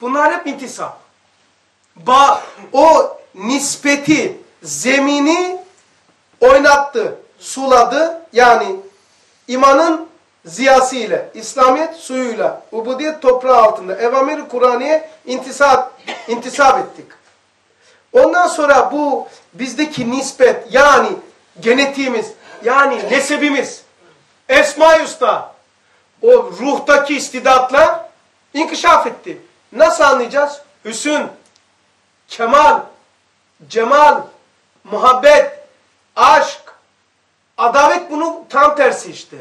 Bunlar hep intisap. Ba o nispeti, zemini oynattı, suladı. Yani imanın ziyası ile, İslamiyet suyuyla, ubudiyet toprağı altında, evamir Kur'an'ya intisap, intisap ettik. Ondan sonra bu bizdeki nispet yani genetiğimiz yani nesebimiz Esma Usta o ruhtaki istidatla inkişaf etti. Nasıl anlayacağız? Hüsün, kemal, cemal, muhabbet, aşk, adalet bunun tam tersi işte.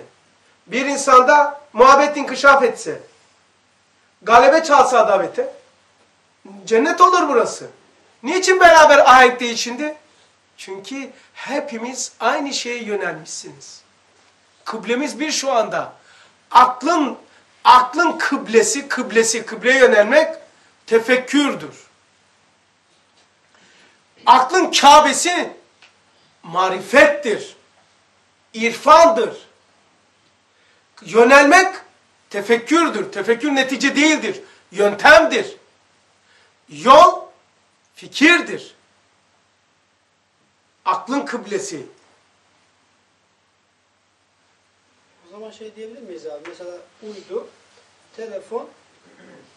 Bir insanda muhabbet inkişaf etse, galebe çalsa adavete, cennet olur burası. Niçin beraber ahenkteyiz şimdi? Çünkü hepimiz aynı şeye yönelmişsiniz. Kıblemiz bir şu anda. Aklın aklın kıblesi, kıblesi, kıbleye yönelmek tefekkürdür. Aklın Kabe'si marifettir. irfandır. Yönelmek tefekkürdür. Tefekkür netice değildir. Yöntemdir. Yol fikirdir. Aklın kıblesi. O zaman şey diyebilir miyiz abi? Mesela uydu, telefon,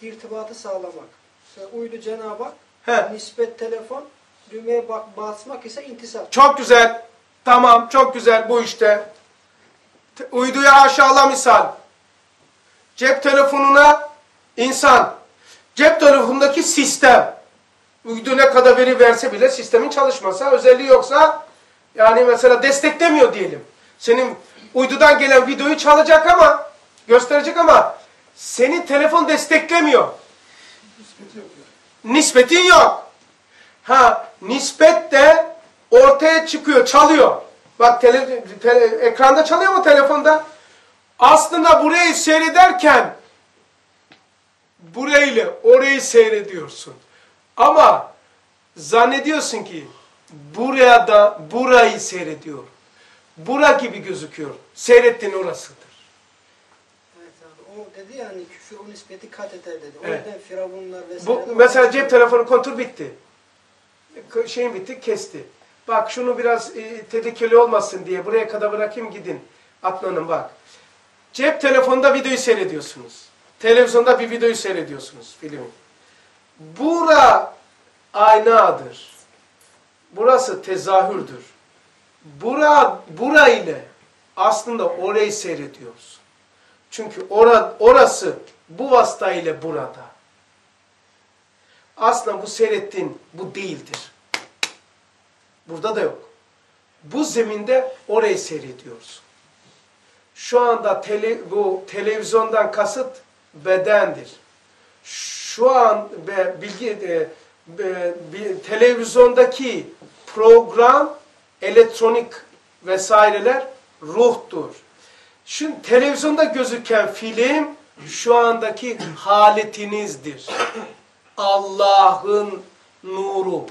irtibatı sağlamak. Mesela uydu Cenab-ı Hak, He. nispet telefon, düğmeye bak, basmak ise intisap. Çok güzel. Tamam, çok güzel bu işte. Te- Uyduya aşağıla misal. Cep telefonuna insan. Cep telefonundaki sistem. Uydu ne kadar veri verse bile sistemin çalışmasa, özelliği yoksa yani mesela desteklemiyor diyelim. Senin uydudan gelen videoyu çalacak ama gösterecek ama senin telefon desteklemiyor. Nispetin yok. Ha nispet de ortaya çıkıyor, çalıyor. Bak tele, tele- ekranda çalıyor mu telefonda? Aslında burayı seyrederken burayla orayı seyrediyorsun. Ama zannediyorsun ki buraya da burayı seyrediyor. Bura gibi gözüküyor. Seyrettiğin orasıdır. Evet abi. O dedi yani küfür o nispeti kat eder dedi. O Evet. yüzden firavunlar vesaire. Bu mesela cep telefonu kontrol bitti. Şeyin bitti, kesti. Bak şunu biraz e, tehlikeli olmasın diye buraya kadar bırakayım gidin. Atlanın bak. Cep telefonunda videoyu seyrediyorsunuz. Televizyonda bir videoyu seyrediyorsunuz filmi. Bura aynadır. Burası tezahürdür. Bura, bura ile aslında orayı seyrediyoruz. Çünkü ora, orası bu vasıta ile burada. Aslında bu seyrettiğin bu değildir. Burada da yok. Bu zeminde orayı seyrediyoruz. Şu anda tele, bu televizyondan kasıt bedendir. Şu an be, bilgi e, bi- televizyondaki program elektronik vesaireler ruhtur. Şimdi televizyonda gözüken film şu andaki haletinizdir. Allah'ın nuru.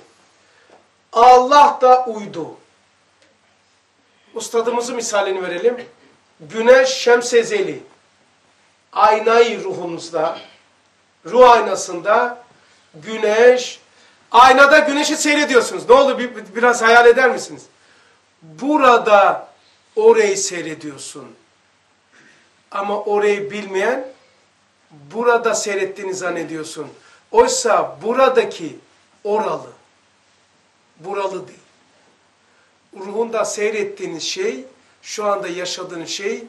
Allah da uydu. Ustadımızın misalini verelim. Güneş şemsezeli. Aynayı ruhumuzda, ruh aynasında güneş, aynada güneşi seyrediyorsunuz. Ne olur bir, bir- biraz hayal eder misiniz? Burada orayı seyrediyorsun. Ama orayı bilmeyen burada seyrettiğini zannediyorsun. Oysa buradaki oralı. Buralı değil. Ruhunda seyrettiğiniz şey, şu anda yaşadığın şey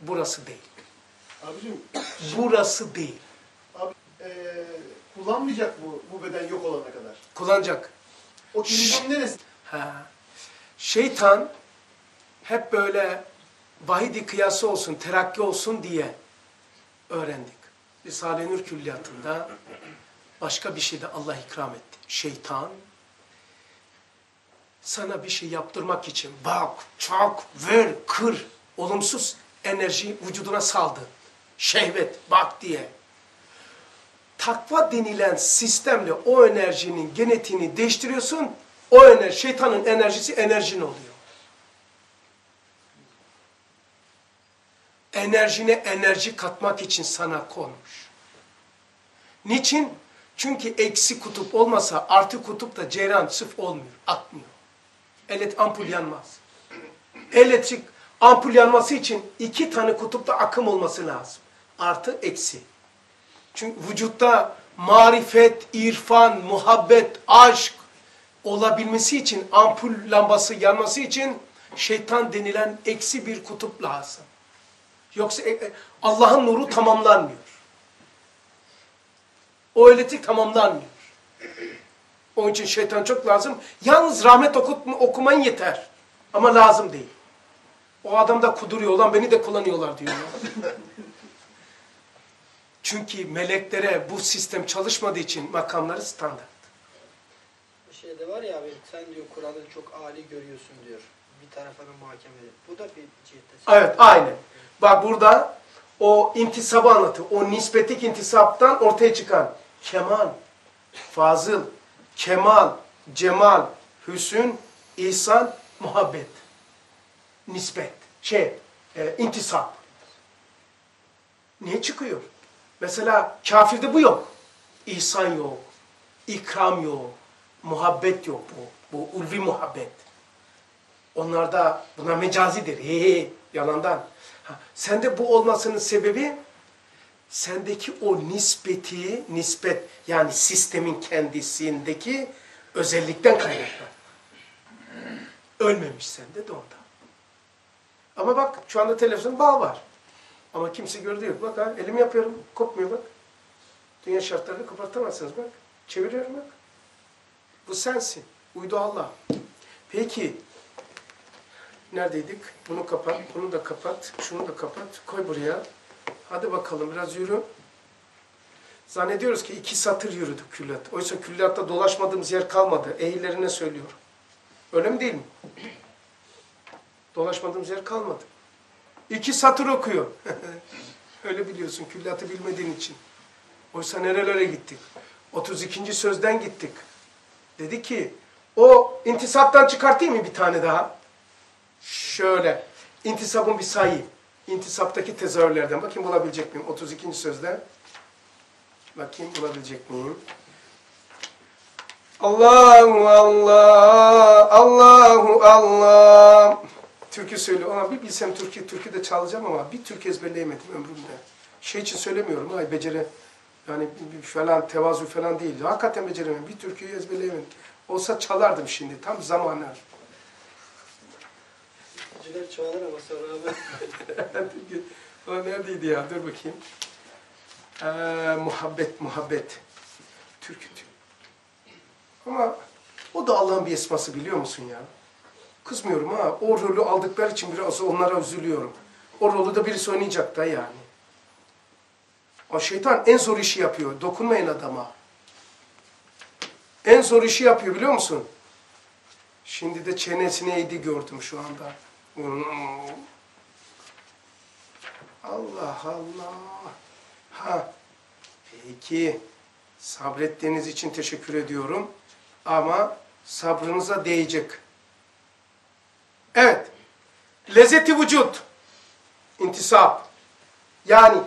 burası değil. Abicim, Burası değil. abi, eee, kullanmayacak bu, bu beden yok olana kadar. Kullanacak. O televizyon neresi? Ha. Şeytan hep böyle vahidi kıyası olsun, terakki olsun diye öğrendik. Risale-i Nur külliyatında başka bir şey de Allah ikram etti. Şeytan sana bir şey yaptırmak için bak, çok, ver, kır, olumsuz enerji vücuduna saldı. Şehvet, bak diye. Takva denilen sistemle o enerjinin genetiğini değiştiriyorsun. O enerji, şeytanın enerjisi enerjin oluyor. Enerjine enerji katmak için sana konmuş. Niçin? Çünkü eksi kutup olmasa artı kutup da cereyan sıf olmuyor, atmıyor. Elet ampul yanmaz. Elektrik ampul yanması için iki tane kutupta akım olması lazım. Artı eksi. Çünkü vücutta marifet, irfan, muhabbet, aşk olabilmesi için ampul lambası yanması için şeytan denilen eksi bir kutup lazım. Yoksa e, e, Allah'ın nuru tamamlanmıyor. O elektrik tamamlanmıyor. Onun için şeytan çok lazım. Yalnız rahmet okutma, okuman yeter. Ama lazım değil. O adam da kuduruyor. Ulan beni de kullanıyorlar diyor. Çünkü meleklere bu sistem çalışmadığı için makamları standart. Bir şey de var ya abi sen diyor Kur'an'ı çok âli görüyorsun diyor. Bir tarafının muhakemede. Bu da bir cihette. Evet, aynen. Bak burada o intisabı anlatıyor. O nispetik intisaptan ortaya çıkan kemal, fazıl, kemal, cemal, hüsün, ihsan, muhabbet. Nispet, şey, e, intisap. Niye çıkıyor? Mesela kafirde bu yok. İhsan yok, ikram yok, muhabbet yok bu. Bu ulvi muhabbet. Onlarda buna mecazidir. He he, yalandan. Ha, sende bu olmasının sebebi sendeki o nispeti, nispet yani sistemin kendisindeki özellikten kaynaklı. Ölmemiş sende de ondan. Ama bak şu anda televizyon bağ var. Ama kimse gördü yok. Bak ha elim yapıyorum. Kopmuyor bak. Dünya şartlarını kopartamazsınız bak. Çeviriyorum bak. Bu sensin. Uydu Allah. Peki neredeydik? Bunu kapat, bunu da kapat, şunu da kapat. Koy buraya. Hadi bakalım biraz yürü. Zannediyoruz ki iki satır yürüdük külliyat. Oysa külliyatta dolaşmadığımız yer kalmadı. Ehillerine söylüyor. Öyle mi değil mi? Dolaşmadığımız yer kalmadı. İki satır okuyor. <laughs> Öyle biliyorsun külliyatı bilmediğin için. Oysa nerelere gittik? 32. sözden gittik. Dedi ki o intisaptan çıkartayım mı bir tane daha? Şöyle. İntisabın bir sayı. İntisaptaki tezahürlerden. Bakayım bulabilecek miyim? 32. sözde. Bakayım bulabilecek miyim? Allahu Allah, Allahu Allah. Türkü söylüyor. Ama bir bilsem türkü, türkü de çalacağım ama bir türkü ezberleyemedim ömrümde. Şey için söylemiyorum. Ay beceri, yani falan tevazu falan değil. Hakikaten beceremem. Bir türküyü ezberleyemedim. Olsa çalardım şimdi. Tam zamanı. Türkücüler çoğalır ama sonra. <laughs> O neredeydi ya? Dur bakayım. Ee, muhabbet, muhabbet. Türkü. türkü. Ama o da Allah'ın bir esması biliyor musun ya? Kızmıyorum ha. O rolü aldıkları için biraz onlara üzülüyorum. O rolü de birisi oynayacak da yani. O şeytan en zor işi yapıyor. Dokunmayın adama. En zor işi yapıyor biliyor musun? Şimdi de çenesine eğdi gördüm şu anda. Allah Allah. Ha. Peki. Sabrettiğiniz için teşekkür ediyorum. Ama sabrınıza değecek. Evet. Lezzeti vücut. İntisap. Yani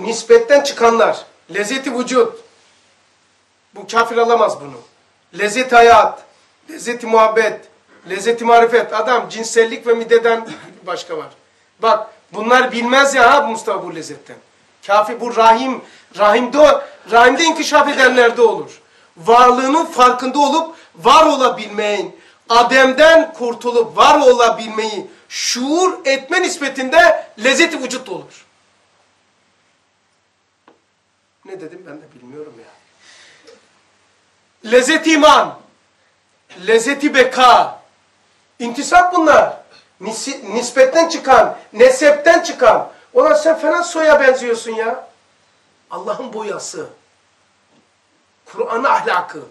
nispetten çıkanlar. Lezzeti vücut. Bu kafir alamaz bunu. Lezzet hayat. Lezzeti muhabbet. Lezzeti marifet. Adam cinsellik ve mideden <laughs> başka var. Bak bunlar bilmez ya ha Mustafa bu lezzetten. Kafir bu rahim. Rahimde, rahimde inkişaf edenlerde olur. Varlığının farkında olup var olabilmeyin. Adem'den kurtulup var olabilmeyi şuur etme nispetinde lezzeti vücut olur. Ne dedim ben de bilmiyorum ya. Lezzet iman, lezzeti beka, intisap bunlar. Nis nispetten çıkan, nesepten çıkan, Ulan sen falan soya benziyorsun ya. Allah'ın boyası. Kur'an ahlakı.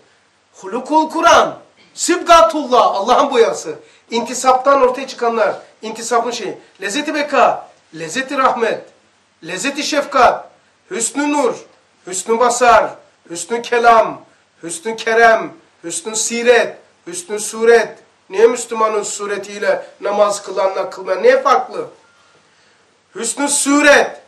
Hulukul Kur'an. Sibgatullah. Allah'ın boyası. İntisaptan ortaya çıkanlar. İntisapın şeyi. Lezzeti beka. Lezzeti rahmet. Lezzeti şefkat. Hüsnü nur. Hüsnü basar. Hüsnü kelam. Hüsnü kerem. Hüsnü siret. Hüsnü suret. Niye Müslümanın suretiyle namaz kılanla kılmayan? Niye farklı? Hüsnü suret,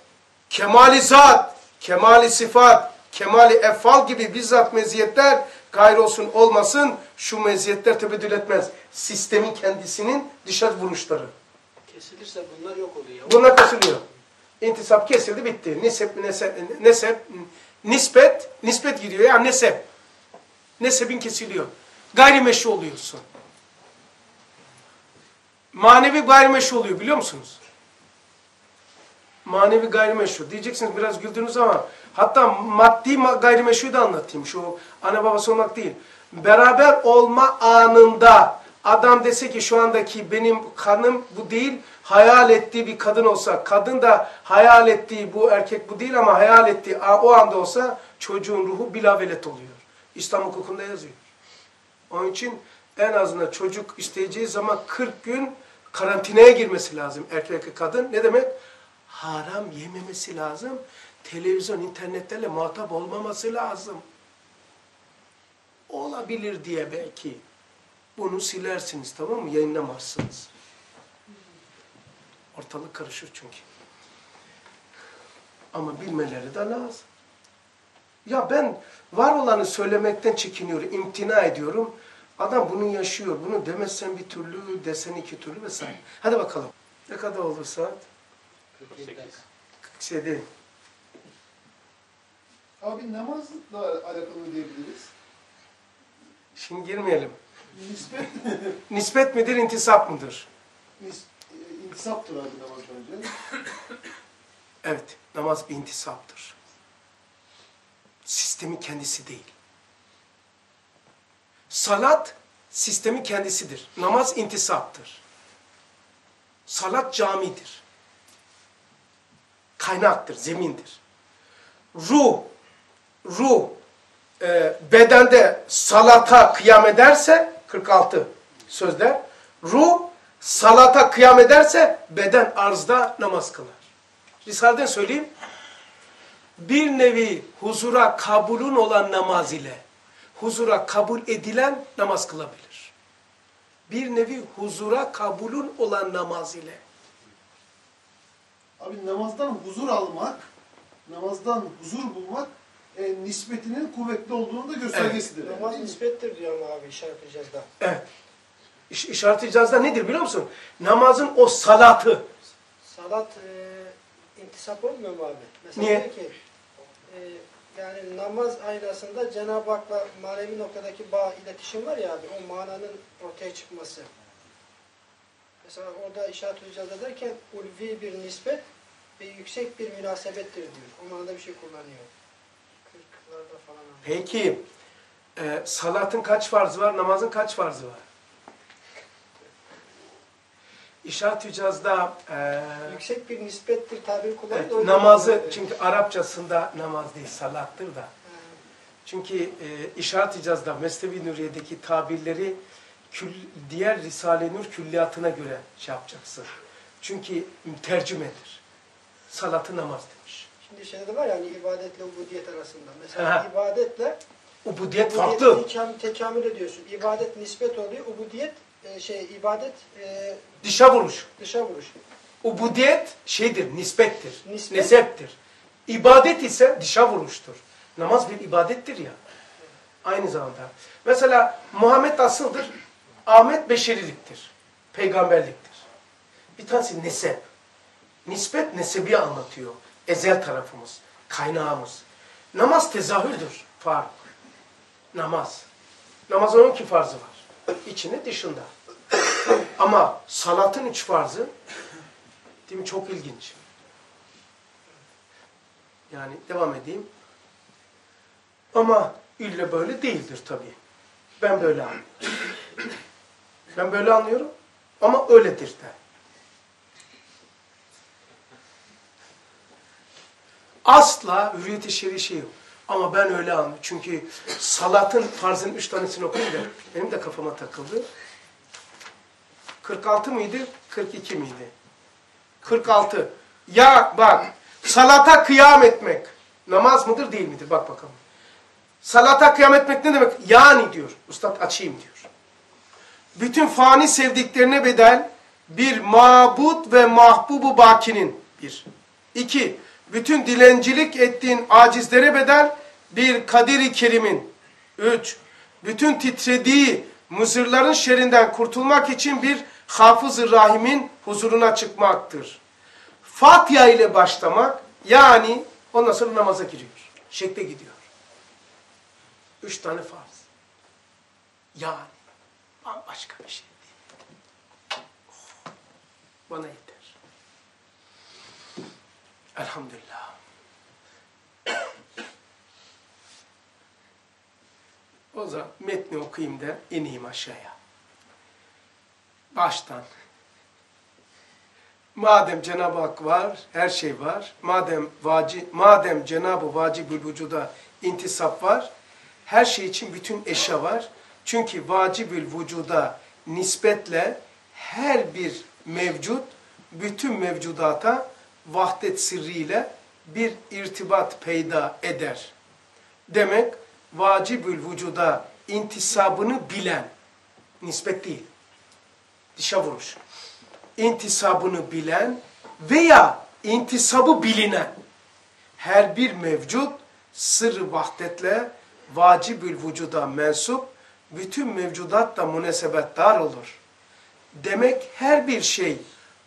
kemali zat, kemali sıfat, kemali efal gibi bizzat meziyetler gayrolsun olmasın şu meziyetler tebeddül etmez. Sistemin kendisinin dışarı vuruşları. Kesilirse bunlar yok oluyor. Bunlar kesiliyor. İntisap kesildi bitti. Nesep, nesep, nesep, nispet, nispet gidiyor ya nesep. Nesebin kesiliyor. Gayrimeşru oluyorsun. Manevi gayrimeşru oluyor biliyor musunuz? Manevi gayrimeşru. Diyeceksiniz biraz güldünüz ama hatta maddi ma- gayrimeşruyu da anlatayım. Şu anne babası olmak değil. Beraber olma anında adam dese ki şu andaki benim kanım bu değil, hayal ettiği bir kadın olsa, kadın da hayal ettiği bu erkek bu değil ama hayal ettiği o anda olsa çocuğun ruhu bilavelet oluyor. İslam hukukunda yazıyor. Onun için en azından çocuk isteyeceği zaman 40 gün karantinaya girmesi lazım erkek ve kadın. Ne demek? Haram yememesi lazım. Televizyon, internetlerle muhatap olmaması lazım. Olabilir diye belki. Bunu silersiniz tamam mı? Yayınlamazsınız. Ortalık karışır çünkü. Ama bilmeleri de lazım. Ya ben var olanı söylemekten çekiniyorum, imtina ediyorum. Adam bunu yaşıyor. Bunu demezsen bir türlü, desen iki türlü vesaire. Hadi bakalım. Ne kadar oldu saat? 47. Abi namazla alakalı diyebiliriz? Şimdi girmeyelim. Nispet, <laughs> Nispet midir, intisap mıdır? nis, intisaptır abi namaz önce. <coughs> Evet, namaz bir intisaptır. Sistemi kendisi değil. Salat sistemi kendisidir. Namaz intisaptır. Salat camidir. Kaynaktır, zemindir. Ruh, ruh e, bedende salata kıyam ederse 46 sözler. Ruh salata kıyam ederse beden arzda namaz kılar. Risale'den söyleyeyim. Bir nevi huzura kabulün olan namaz ile huzura kabul edilen namaz kılabilir. Bir nevi huzura kabulün olan namaz ile. Abi namazdan huzur almak, namazdan huzur bulmak e, nispetinin kuvvetli olduğunun da göstergesidir. yani, Namaz nispettir diyor ama abi işaret icazda. Evet. İş, işaret icazda nedir biliyor musun? Namazın o salatı. Salat e, intisap olmuyor mu abi? Mesela Niye? ki e, yani namaz aynasında Cenab-ı Hak'la manevi noktadaki bağ iletişim var ya abi o mananın ortaya çıkması. Mesela orada işaret icazda derken ulvi bir nispet ve yüksek bir münasebettir diyor. O manada bir şey kullanıyor. Kırklarda falan. abi. Peki e, salatın kaç farzı var? Namazın kaç farzı var? İşaret icazda e, Yüksek bir nispettir tabiri kullanıyor. evet, namazı kullanıyor. çünkü Arapçasında namaz değil salattır da. Ha. Çünkü e, işaret icazda Mesnevi Nuriye'deki tabirleri kül, diğer Risale-i Nur külliyatına göre şey yapacaksın. Çünkü tercümedir. Salatı namaz demiş. Şimdi şeyde de var yani ibadetle ubudiyet arasında. Mesela Aha. ibadetle Ubudiyet farklı. tekam, tekamül ediyorsun. İbadet nispet oluyor. Ubudiyet e, şey ibadet e, Dışa vuruş. dışa vuruş. Ubudiyet şeydir, nispettir, Nispet. neseptir. İbadet ise dışa vuruştur. Namaz bir ibadettir ya. Aynı zamanda. Mesela Muhammed asıldır, Ahmet beşeriliktir, peygamberliktir. Bir tanesi nesep. Nispet nesebi anlatıyor. Ezel tarafımız, kaynağımız. Namaz tezahürdür, fark. Namaz. Namazın 12 farzı var. İçinde dışında. Ama salatın üç farzı değil mi? Çok ilginç. Yani devam edeyim. Ama ille böyle değildir tabii. Ben böyle anlıyorum. Ben böyle anlıyorum ama öyledir de. Asla hürriyet-i şer'i şey yok. Ama ben öyle anlıyorum. Çünkü salatın farzın üç tanesini okuyunca benim de kafama takıldı. 46 mıydı? 42 miydi? 46. Ya bak salata kıyam etmek namaz mıdır değil midir? Bak bakalım. Salata kıyam etmek ne demek? Yani diyor. Ustad açayım diyor. Bütün fani sevdiklerine bedel bir mabut ve mahbubu bakinin bir. İki, bütün dilencilik ettiğin acizlere bedel bir kadiri kerimin. Üç, bütün titrediği mızırların şerinden kurtulmak için bir hafız-ı rahimin huzuruna çıkmaktır. Fatiha ile başlamak yani ondan sonra namaza giriyor. Şekle gidiyor. Üç tane farz. Yani bambaşka bir şey değil. Bana yeter. Elhamdülillah. O zaman metni okuyayım da ineyim aşağıya. Baştan. Madem Cenab-ı Hak var, her şey var. Madem vaci, madem Cenab-ı Vacibül Vücuda intisap var, her şey için bütün eşya var. Çünkü vacibül vücuda nispetle her bir mevcut bütün mevcudata vahdet sırrıyla bir irtibat peyda eder. Demek vacibül vücuda intisabını bilen, nispet değil, dışa vuruş, intisabını bilen veya intisabı bilinen her bir mevcut sırrı vahdetle vacibül vücuda mensup, bütün mevcudat da münasebetdar olur. Demek her bir şey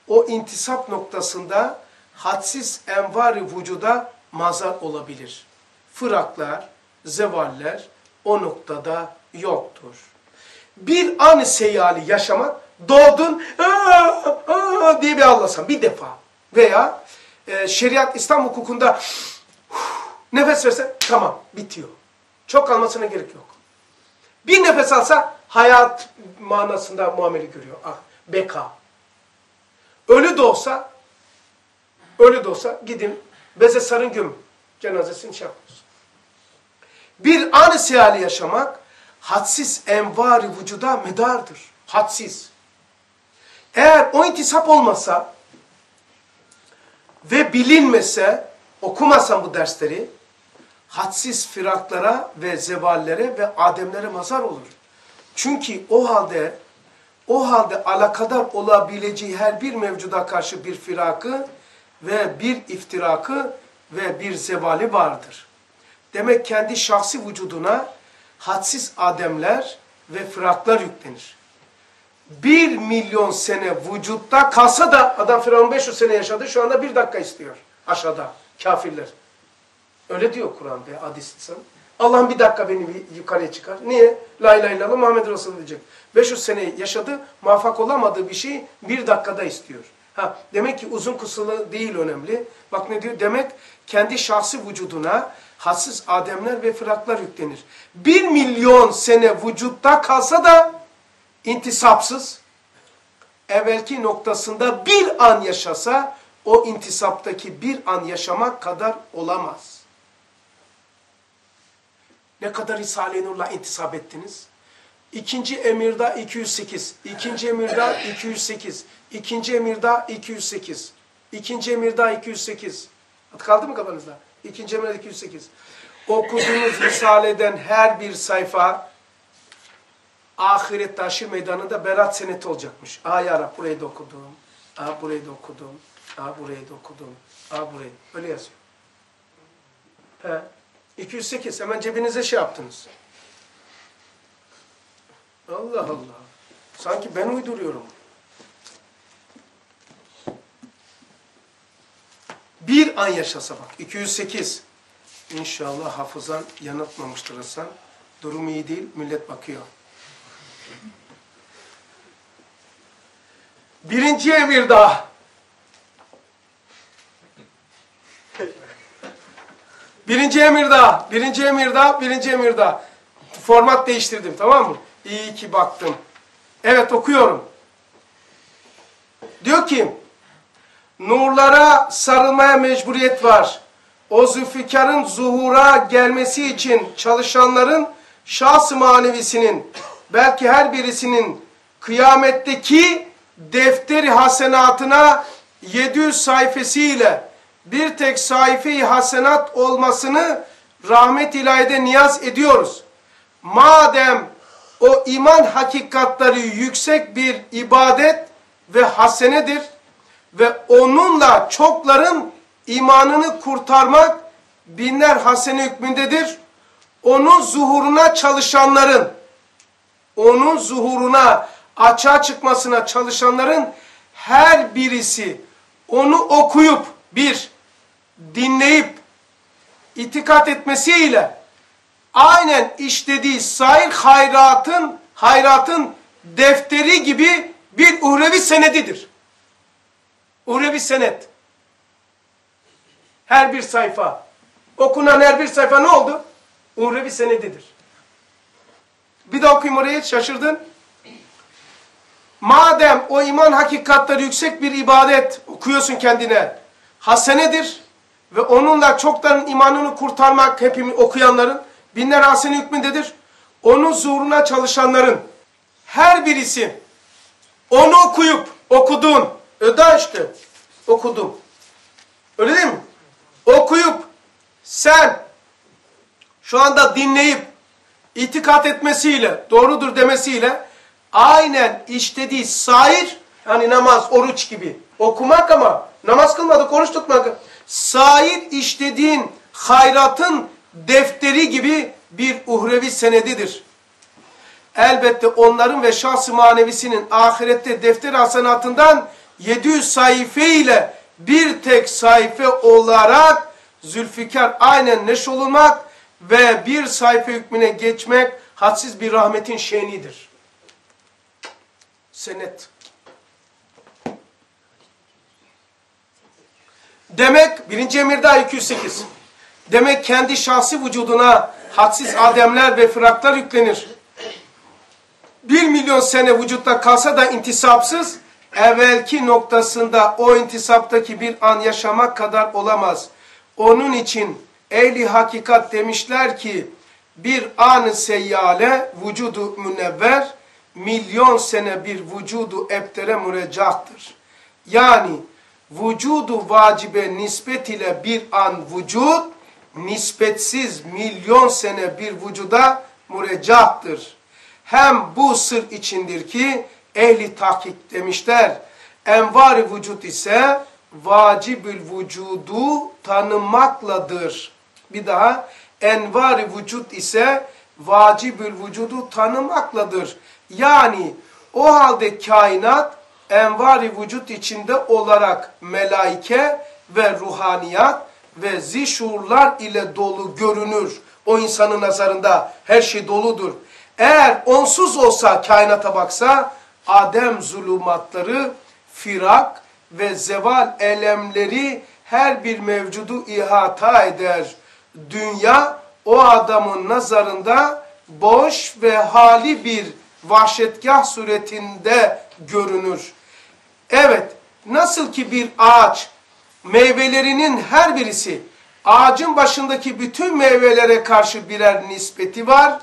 o intisap noktasında hadsiz envar-ı vücuda mazar olabilir. Fıraklar, zevaller o noktada yoktur. Bir an seyali yaşamak, doğdun aa, aa diye bir ağlasan bir defa veya e, şeriat İslam hukukunda nefes versen tamam bitiyor. Çok kalmasına gerek yok. Bir nefes alsa hayat manasında muamele görüyor. Ah, beka. Ölü de olsa, ölü de olsa gidin beze sarın gömün. Cenazesini şey. Bir an siyali yaşamak hadsiz envari vücuda medardır. Hadsiz. Eğer o intisap olmasa ve bilinmese, okumasan bu dersleri, hadsiz firaklara ve zevallere ve ademlere mazar olur. Çünkü o halde o halde alakadar olabileceği her bir mevcuda karşı bir firakı ve bir iftirakı ve bir zevali vardır. Demek kendi şahsi vücuduna hadsiz ademler ve firaklar yüklenir. Bir milyon sene vücutta kalsa da adam Firavun 500 sene yaşadı şu anda bir dakika istiyor aşağıda kafirler. Öyle diyor Kur'an ve hadis Allah'ım bir dakika beni bir yukarıya çıkar. Niye? La ilahe illallah Muhammed Resulullah diyecek. 500 sene yaşadı, muvaffak olamadığı bir şeyi bir dakikada istiyor. Ha, demek ki uzun kısalı değil önemli. Bak ne diyor? Demek kendi şahsi vücuduna hassiz ademler ve fıraklar yüklenir. Bir milyon sene vücutta kalsa da intisapsız, evvelki noktasında bir an yaşasa, o intisaptaki bir an yaşamak kadar olamaz. Ne kadar Risale-i Nur'la intisap ettiniz? İkinci emirda 208, ikinci emirda 208, ikinci emirda 208, ikinci emirda 208. Kaldı mı kafanızda? İkinci emirda 208. Okuduğunuz Risale'den her bir sayfa ahiret taşı meydanında berat seneti olacakmış. Aa ya Rab burayı da okudum, aa burayı da okudum, aa burayı da okudum, aa burayı. Öyle yazıyor. He. 208 hemen cebinize şey yaptınız. Allah Allah. Sanki ben uyduruyorum. Bir an yaşasa bak. 208. İnşallah hafızan yanıltmamıştır Hasan. Durum iyi değil. Millet bakıyor. Birinci emir daha. Birinci emir daha. Birinci emir daha. Birinci emir daha. Format değiştirdim tamam mı? İyi ki baktım. Evet okuyorum. Diyor ki nurlara sarılmaya mecburiyet var. o Zülfikar'ın zuhura gelmesi için çalışanların şahs-ı manevisinin belki her birisinin kıyametteki defteri hasenatına 700 sayfasıyla bir tek sayfayı hasenat olmasını rahmet ilahide niyaz ediyoruz. Madem o iman hakikatleri yüksek bir ibadet ve hasenedir ve onunla çokların imanını kurtarmak binler hasene hükmündedir. Onun zuhuruna çalışanların, onun zuhuruna açığa çıkmasına çalışanların her birisi onu okuyup bir dinleyip itikat etmesiyle aynen işlediği sair hayratın hayratın defteri gibi bir uhrevi senedidir. Uhrevi senet. Her bir sayfa. Okunan her bir sayfa ne oldu? Uhrevi senedidir. Bir de okuyayım orayı şaşırdın. Madem o iman hakikatleri yüksek bir ibadet okuyorsun kendine. Hasenedir. Ve onunla çokların imanını kurtarmak hepimiz okuyanların binler hasene hükmündedir. Onun zuhuruna çalışanların her birisi onu okuyup okudun. Öda işte okudum. Öyle değil mi? Okuyup sen şu anda dinleyip itikat etmesiyle, doğrudur demesiyle aynen işlediği sair hani namaz, oruç gibi okumak ama namaz kılmadık, oruç tutmak. Sair işlediğin hayratın defteri gibi bir uhrevi senedidir. Elbette onların ve şahs-ı manevisinin ahirette defter hasenatından 700 sayfe ile bir tek sayfa olarak Zülfikar aynen neşolunmak ve bir sayfa hükmüne geçmek hadsiz bir rahmetin şenidir. Senet. Demek birinci emirde 208. Demek kendi şahsi vücuduna hadsiz ademler ve fıraklar yüklenir. Bir milyon sene vücutta kalsa da intisapsız, evvelki noktasında o intisaptaki bir an yaşamak kadar olamaz. Onun için ehli hakikat demişler ki, bir an seyyale vücudu münevver, milyon sene bir vücudu ebtere mürecahtır. Yani vücudu vacibe nispet ile bir an vücut, nispetsiz milyon sene bir vücuda mürecahtır. Hem bu sır içindir ki ehli tahkik demişler. Envar-ı vücut ise vacibül vücudu tanımakladır. Bir daha envar-ı vücut ise vacibül vücudu tanımakladır. Yani o halde kainat envar-ı vücut içinde olarak melaike ve ruhaniyat ve zişurlar ile dolu görünür. O insanın nazarında her şey doludur. Eğer onsuz olsa kainata baksa Adem zulümatları, firak ve zeval elemleri her bir mevcudu ihata eder. Dünya o adamın nazarında boş ve hali bir vahşetgah suretinde görünür. Evet, nasıl ki bir ağaç meyvelerinin her birisi ağacın başındaki bütün meyvelere karşı birer nispeti var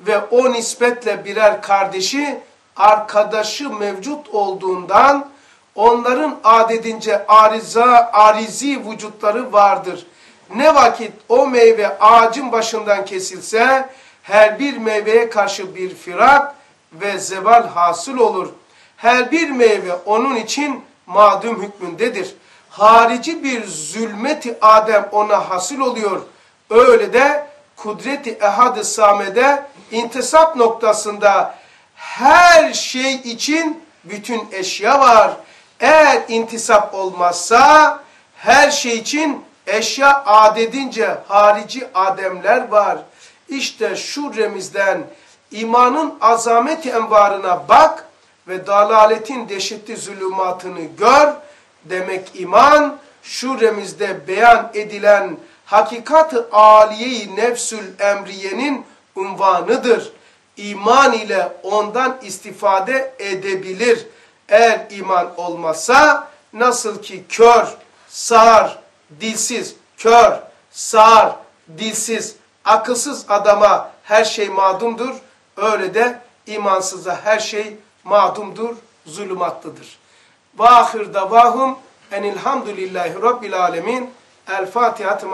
ve o nispetle birer kardeşi, arkadaşı mevcut olduğundan onların adedince ariza, arizi vücutları vardır. Ne vakit o meyve ağacın başından kesilse her bir meyveye karşı bir firak ve zeval hasıl olur. Her bir meyve onun için madum hükmündedir. Harici bir zulmeti Adem ona hasıl oluyor. Öyle de kudreti ehad-ı samede intisap noktasında her şey için bütün eşya var. Eğer intisap olmazsa her şey için eşya adedince harici ademler var. İşte şu remizden imanın azameti envarına bak ve dalaletin deşitli zulümatını gör. Demek iman şu remizde beyan edilen hakikat-ı aliye-i nefsül emriyenin unvanıdır. İman ile ondan istifade edebilir. Eğer iman olmasa nasıl ki kör, sağır, dilsiz, kör, sağır, dilsiz, akılsız adama her şey madumdur. Öyle de imansıza her şey madumdur, zulümatlıdır. Ve ahir davahum enilhamdülillahi rabbil alemin. El Fatiha-tı.